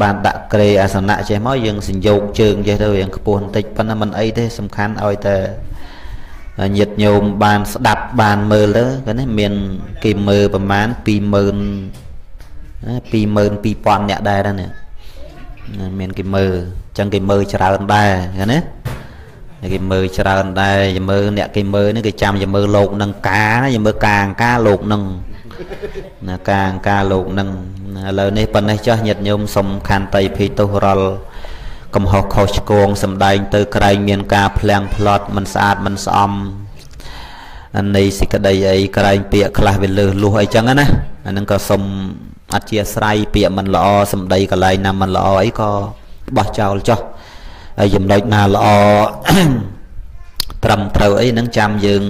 បានដាក់ក្រេអាសនៈចេះមកយើងសញ្ញោកជើងចេះទៅរៀងខ្ពស់បន្តិចប៉ុន្តែមិនអីទេសំខាន់ឲ្យតែញាតញោមបានស្ដាប់បានមើលទៅគាត់នេះមានគេមើលប្រមាណ20000 22000អ្នកដែរណាមានគេមើលអញ្ចឹងគេមើលច្រើនដែរឃើញទេគេមើលច្រើនដែរមើលអ្នកគេមើលនេះគេចាំយមើលលោកនឹងការយមើលការអង្ការលោកនឹងណាការអង្ការលោកនឹង ឥឡូវនេះប៉ុណ្ណេះចាស់ញាតិញោមសុំខន្តីភ័យទោសរាល់កំហុសខុសឆ្គងសំដែងទៅក្រែងមានការភ្លាំងផ្លត់មិនស្អាតមិនស្អំនៃសេចក្តីអីក្រែងពាក្យខ្លះវាលើសលុះអីចឹងណាអានឹងក៏សុំអធិស្ឋានពាក្យមិនល្អសំដីកន្លែងណាមិនល្អអីក៏បោះចោលចុះហើយចំណុចណាល្អត្រឹមត្រូវអីនឹងចាំយើង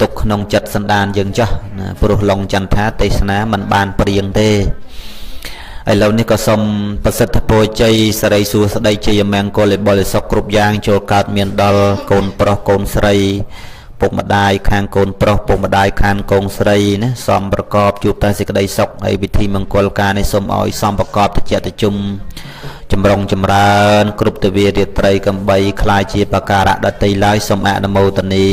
ទុកក្នុងចិត្តសន្តានយើងចោះព្រោះឡុងចន្ទថាទេសនាមិនបានព្រៀងទេ ឥឡូវនេះក៏សូមប្រសិទ្ធពរជ័យសិរីសួស្តីជ័យមង្គលបរិសុខគ្រប់យ៉ាងចូលកើតមានដល់កូនប្រុសកូនស្រីពុកម្ដាយខាងកូនប្រុសពុកម្ដាយខាងកូនស្រីណាសំប្រកបជួបតែសេចក្តីសុខហើយវិធីមង្គលការនេះសូមឲ្យសំប្រកបតិចតិជុំចម្រុងចម្រើនគ្រប់ទវារាត្រីកំបីคล้ายជាបការៈដតីឡើយសូមអនុមោទនា